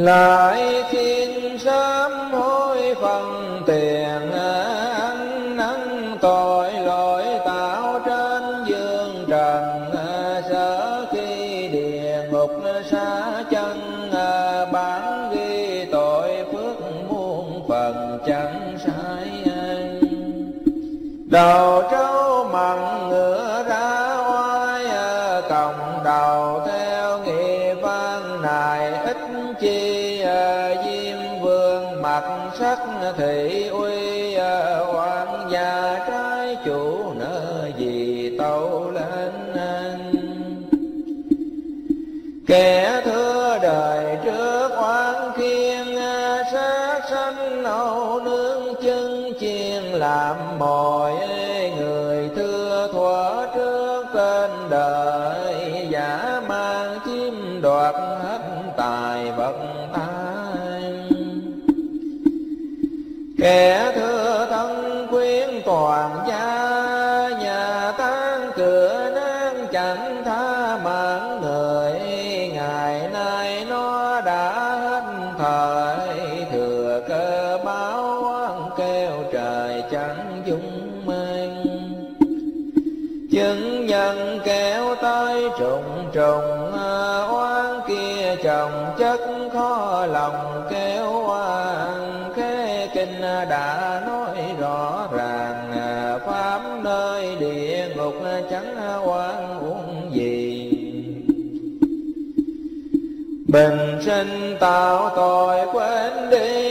lại xin sám hối phần tiền ăn năn tội lỗi tạo trên dương trần, sở khi địa ngục xa chân, bán ghi tội phước muôn phần chẳng sai đầu trâu mọi người thưa thuở trước tên đời, giả mang chiếm đoạt hết tài vật tài. kẻ đã nói rõ ràng à, pháp nơi địa ngục chẳng oan uổng gì. Bình sinh tạo tội quên đi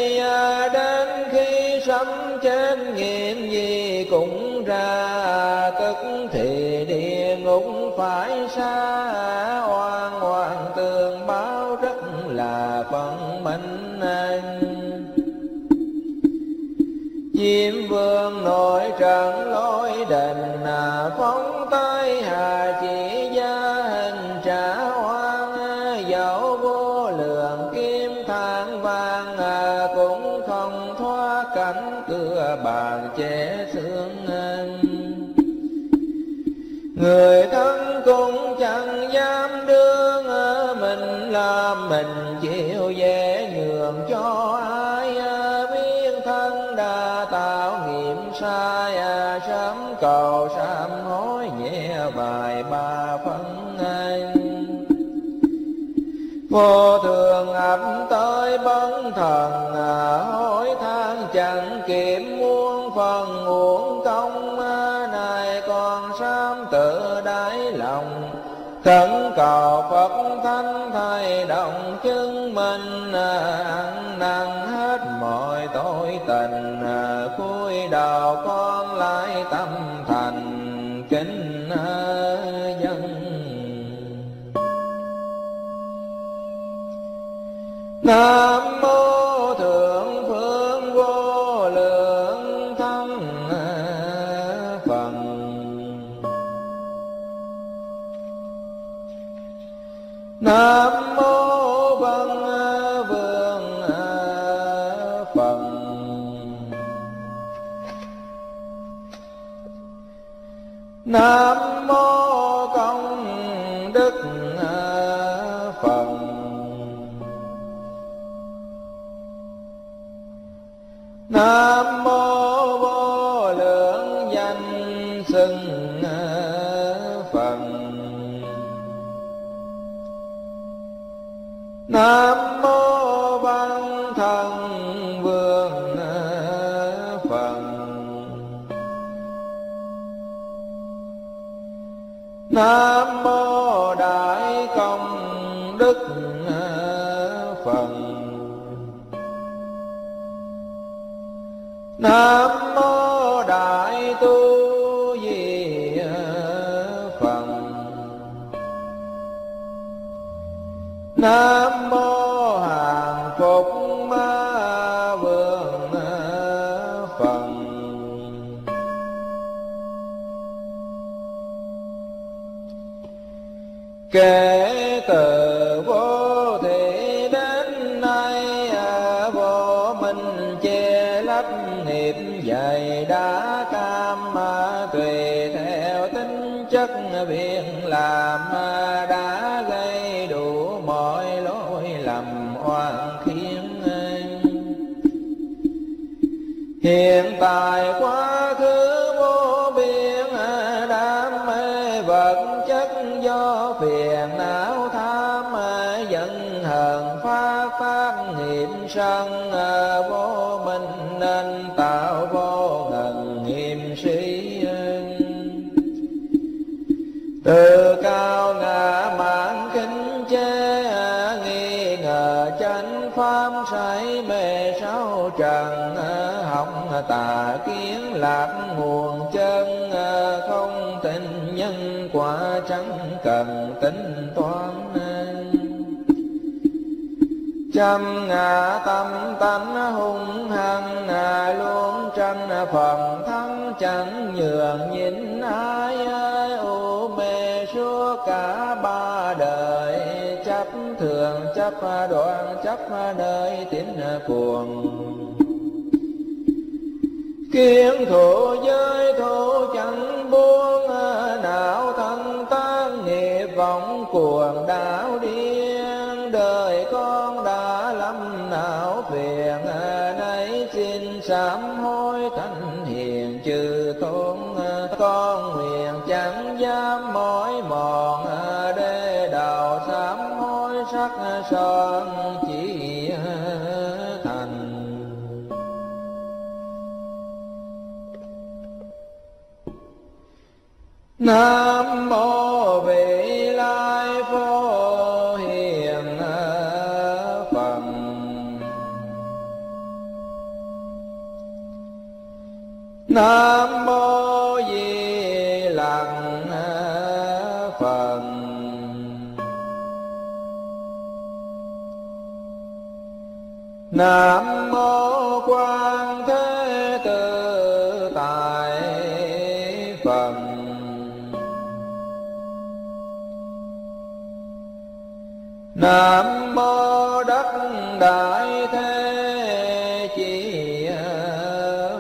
vô thường ập tới bấn thần à, hối than chẳng kịp muôn phần uổng công à, này còn sám tự đáy lòng. Khẩn cầu phật thánh thay động chứng minh à, ăn năn hết mọi tội tình cúi đầu con lại tâm thành nam nam mô đại công đức phật. Nam mô đại tu di phật. Nam kể từ vô thị đến nay à, vô minh che lấp nghiệp dày đã cam à, tùy theo tính chất việc làm à, đã gây đủ mọi lỗi lầm oan khiến hiện tại quá sân vô minh nên tạo vô ngần nghiêm sĩ từ cao ngã mạn kính chê nghi ngờ chánh pháp say mê sáu trần hỏng tà kiến lạc nguồn chân, không tin nhân quả chẳng cần tính toán. Chăm ngã tâm tánh hung hăng luôn tranh phần thắng chẳng nhường nhìn ai ơi. U mê suốt cả ba đời, chấp thường, chấp đoạn, chấp nơi tín cuồng. Kiến thủ giới thủ chẳng buông não thân tan nghiệp vọng cuồng đảo điên nam mô vị lai phổ hiền phật. Nam mô di lặc phật. Nam nam mô đất đại thế chỉ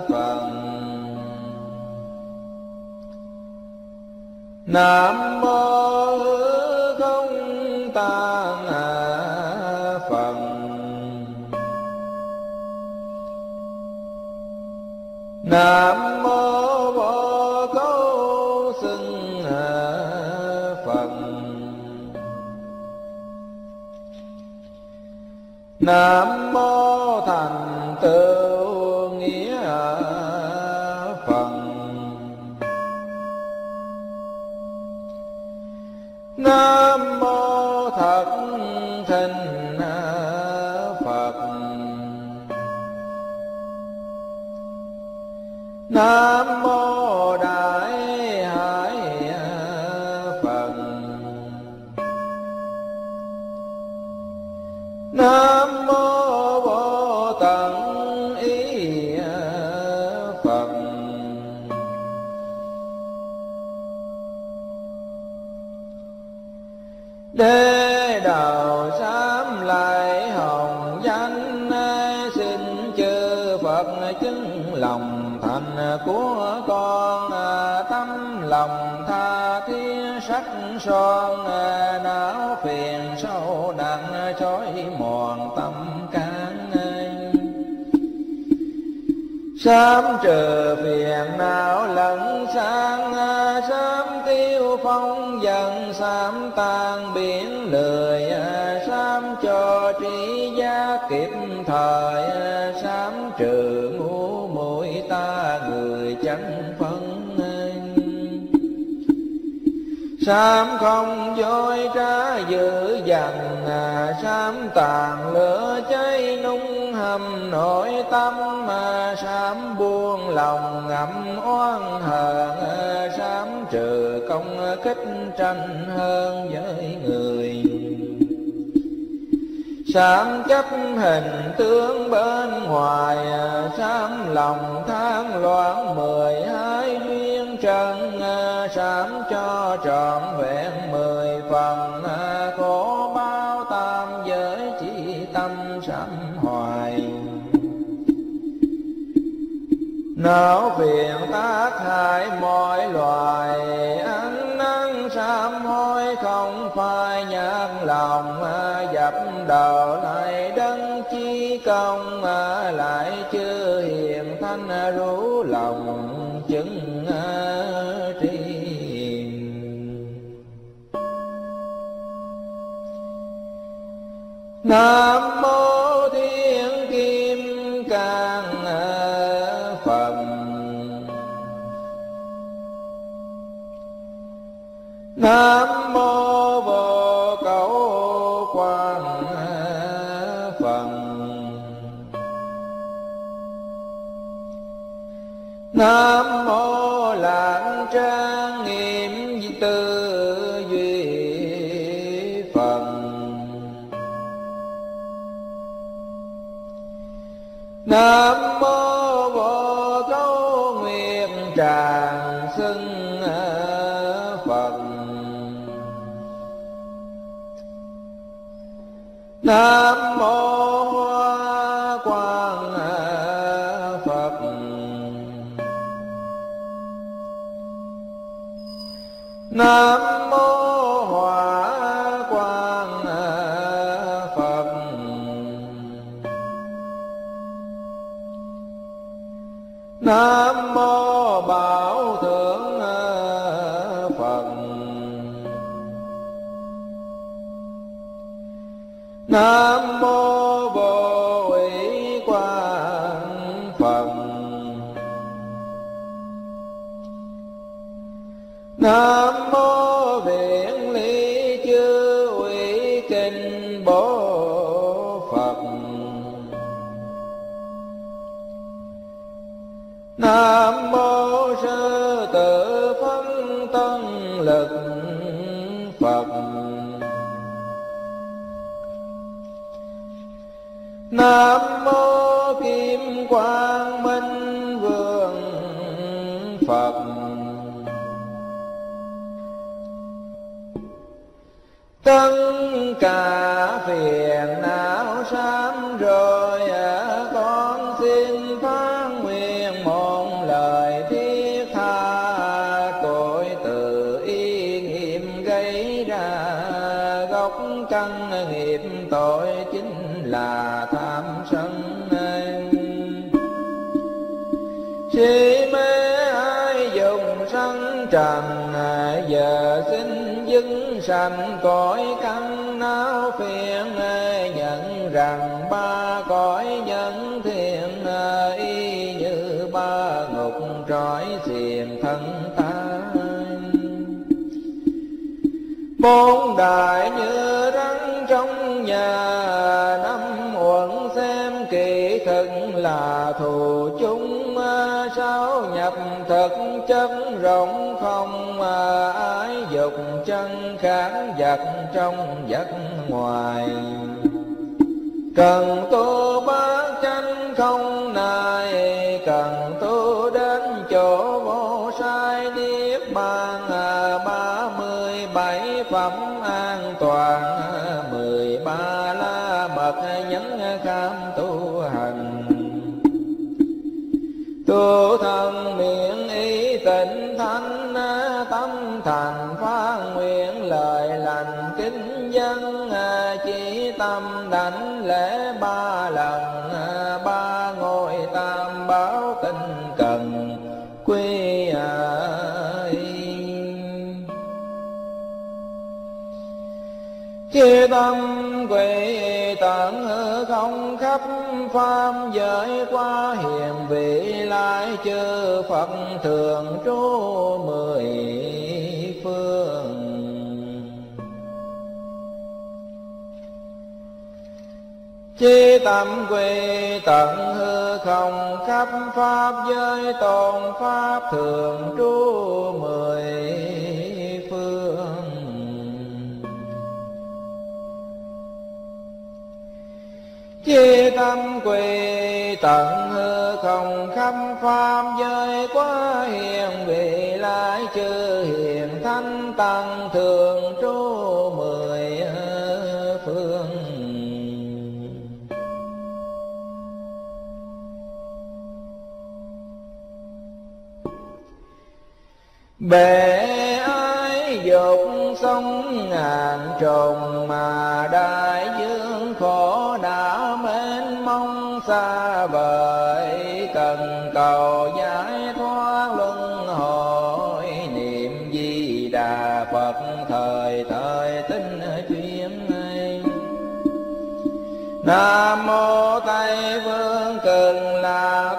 phật. Nam mô không tạng phật. Nam nam mô thành tựu nghĩa phật. Nam mô thật thình phật. Nam của con à, tâm lòng tha thiết sắc son à, não phiền sâu nặng trói mòn tâm can sám trừ phiền não lẫn sang à, sám tiêu phong dần sám tan biển lười sám cho trí giác kịp thời sám trừ Sám không dối trá dữ dằn à, Sám tàn lửa cháy nung hầm, nội tâm mà Sám buông lòng, ngậm oan hờn à, Sám trừ công kích tranh hơn với người Sám chấp hình tướng bên ngoài, Sám lòng tham loạn mười hai duyên trần, Sám cho trọn vẹn mười phần. Khổ bao tam giới chỉ tâm sám hoài. Não phiền tác hại mọi loài ăn sám hối không phải nhát lòng à, dập đầu lại đấng chi công à, lại chưa hiền thanh à, rũ lòng chứng tri. Nam mô nam mô vô câu quan phật. Nam mô lạng trang nghiêm tư duy phật. Nam Nam mô Hoa Phật. Nam mô hòa quan Phật. Nam mô Bảo na nam mô kim quang minh vương phật. Tất cả phiền não sanh cõi căn não phiền nhận rằng ba cõi nhân thiện y như ba ngục trói xiềng thân ta bốn đại như rắn trong nhà, năm uẩn xem kỳ thực là thù chúng thực chất rộng không ái dục chân kháng vật trong vật ngoài. Cần tu bát chánh không này cần tu đến chỗ vô sai niết bàn à, ba mươi bảy phẩm an toàn, mười ba la mật nhấn cam tu hành. Tu thân tịnh thanh tâm thành phát nguyện lời lành kính dân à, chỉ tâm đảnh lễ ba lần. Chư tâm quỷ tận hư không khắp pháp giới qua hiền vị lai chư phật thường trú mười phương. Chi tâm quy tận hư không khắp pháp giới tôn pháp thường trú mười Chi tâm quỳ tận hư không khắp pháp giới, quá hiền vị lai chư hiền thanh tăng thường trú mười phương. Bể ai dục sông ngàn trùng mà đại xa vời cần cầu giải thoát luân hồi niệm di đà phật thời thời tinh chuyên nam mô tây vương cần là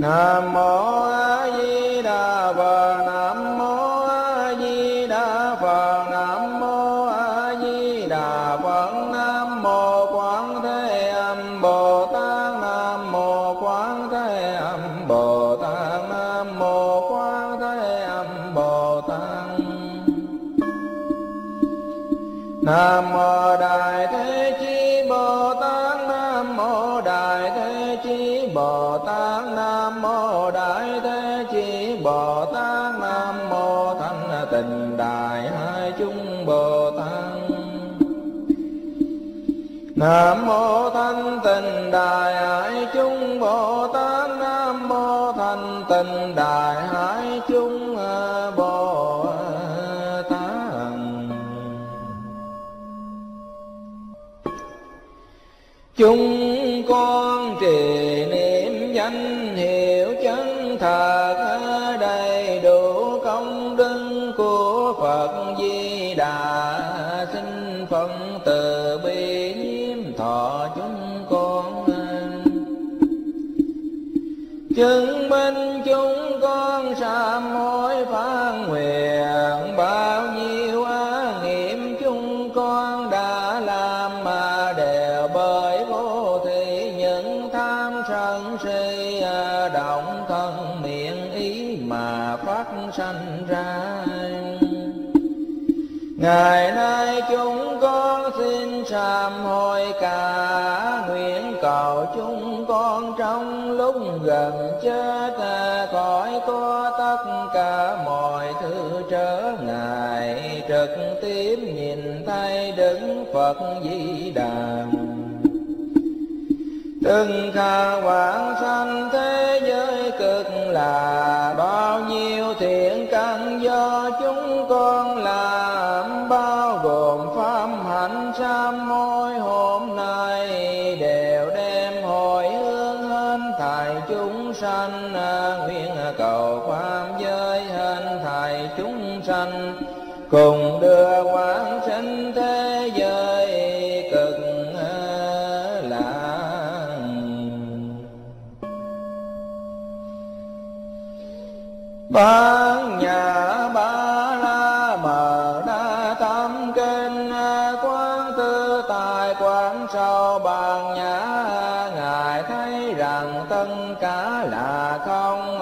nam chứng minh chúng con sám hối phán nguyện, bao nhiêu á nghiệm chúng con đã làm mà đều bởi vô thị những tham sân si à, động thân miệng ý mà phát sanh ra. Ngày nay chúng con xin sám hối cả nguyện cầu chúng con trong lúc gần Phật Di Đà. Từng khả quảng sanh ba nhà ba la mờ đa tâm kinh, quán tư tài, quán sau bàn nhã, ngài thấy rằng tất cả là không,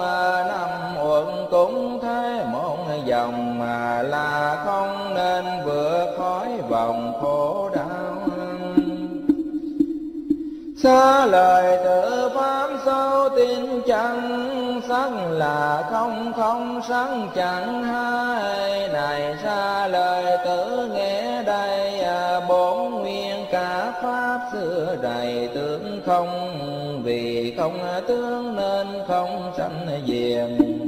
năm uẩn cũng thế, một dòng mà là không nên vượt khỏi vòng khổ đau. Xa lời tự pháp sâu tin chẳng là không không sẵn chẳng hai. Này xa lời tử nghe đây à, bốn nguyên cả pháp xưa đầy tướng không. Vì không tướng nên không sanh diệm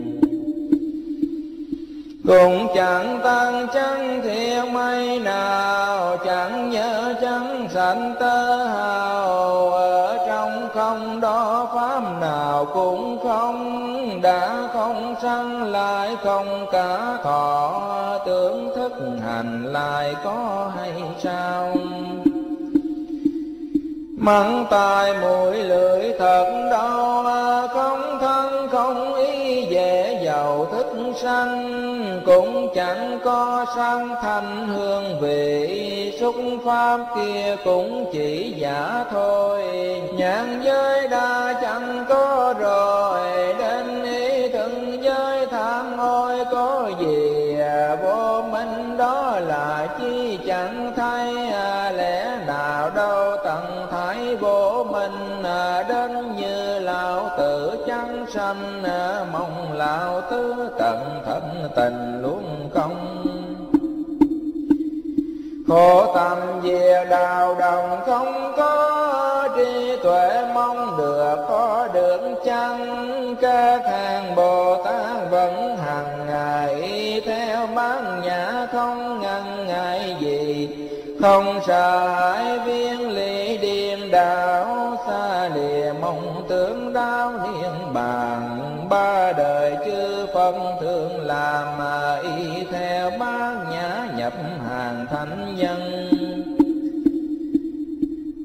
cũng chẳng tăng chẳng thiên mây nào, chẳng nhớ, chẳng sanh tơ hào nào cũng không, đã không sanh lại không cả thọ. Tưởng thức hành lại có hay sao mắng tai mũi lưỡi thật đau à, không thân không ý dễ giàu sanh cũng chẳng có sang thanh hương vị. Xúc pháp kia cũng chỉ giả thôi. Nhãn giới đa chẳng có rồi. Đến ý thân giới tham ôi có gì? Vô minh đó là chi chẳng thấy. À, lẽ nào đâu tận thái vô minh? À, đến như lão tử sanh, mong lão tứ tận thân tình luôn công khổ tâm về đào đồng không có trí tuệ, mong được có được chăng? Các hàng bồ tát vẫn hàng ngày theo bán nhã, không ngăn ngại gì. Không sai viên lý điềm đạo đáo niên bàn ba đời chư phân thường làm mà y theo bát nhã nhập hàng thánh nhân.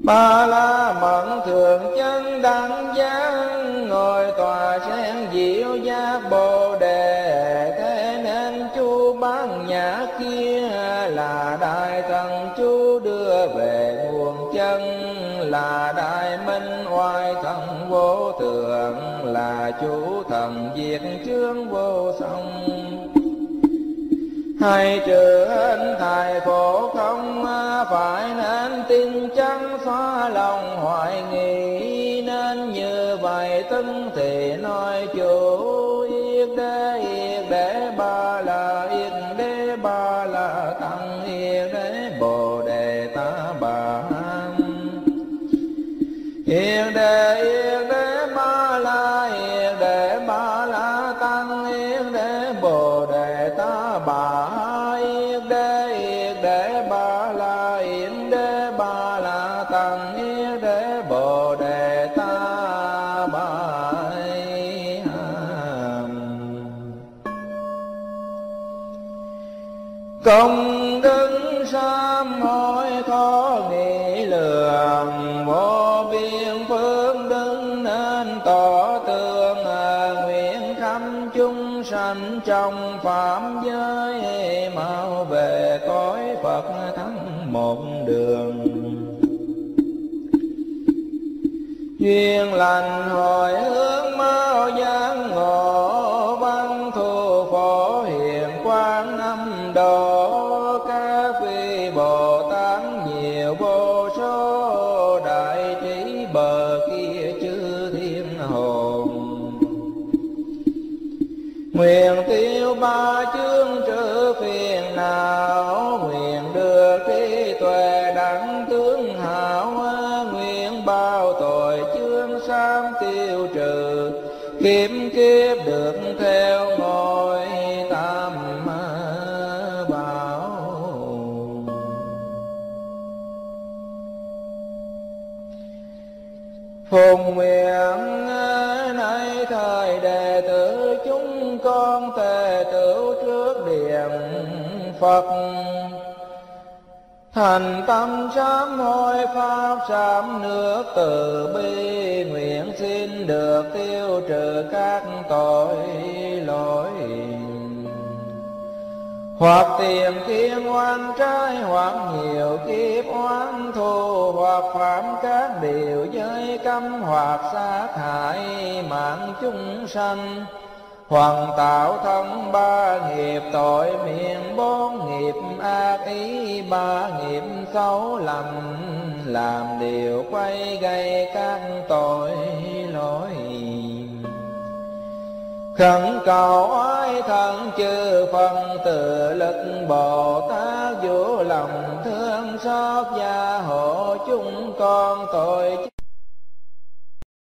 Ba la mẫn thường chân đẳng giác ngồi tòa sen diệu giác bồ đề. Thế nên chú bán nhã kia là đại thần chú đưa về nguồn chân là đại minh oai thần vô thượng, là chủ thần diệt chướng vô song hay trừ hình thầy khổ không phải nên tin chắn xóa lòng hoài nghi, nên như vậy tấn thì nói chủ yết đây. yết đế công đức sám hối khó nghĩ lường, vô biên phương đức nên tỏ tường nguyện khắp chúng sanh trong phạm giới mau về cõi phật thắng một đường. Duyên lành hồi hướng phật. Thành tâm sám hối, pháp sám nước, từ bi nguyện xin được tiêu trừ các tội, lỗi. Hoặc tiền kiên oan trái, hoặc nhiều kiếp oán thù, hoặc phạm các điều giới cấm, hoặc sát hại mạng chúng sanh. Hoàng tạo thân ba nghiệp, tội miệng bốn nghiệp, ác ý ba nghiệp, xấu lầm làm điều quay gây các tội lỗi. Khẩn cầu oai thân chư phần tự lực bồ tát vũ lòng thương xót gia hộ chúng con tội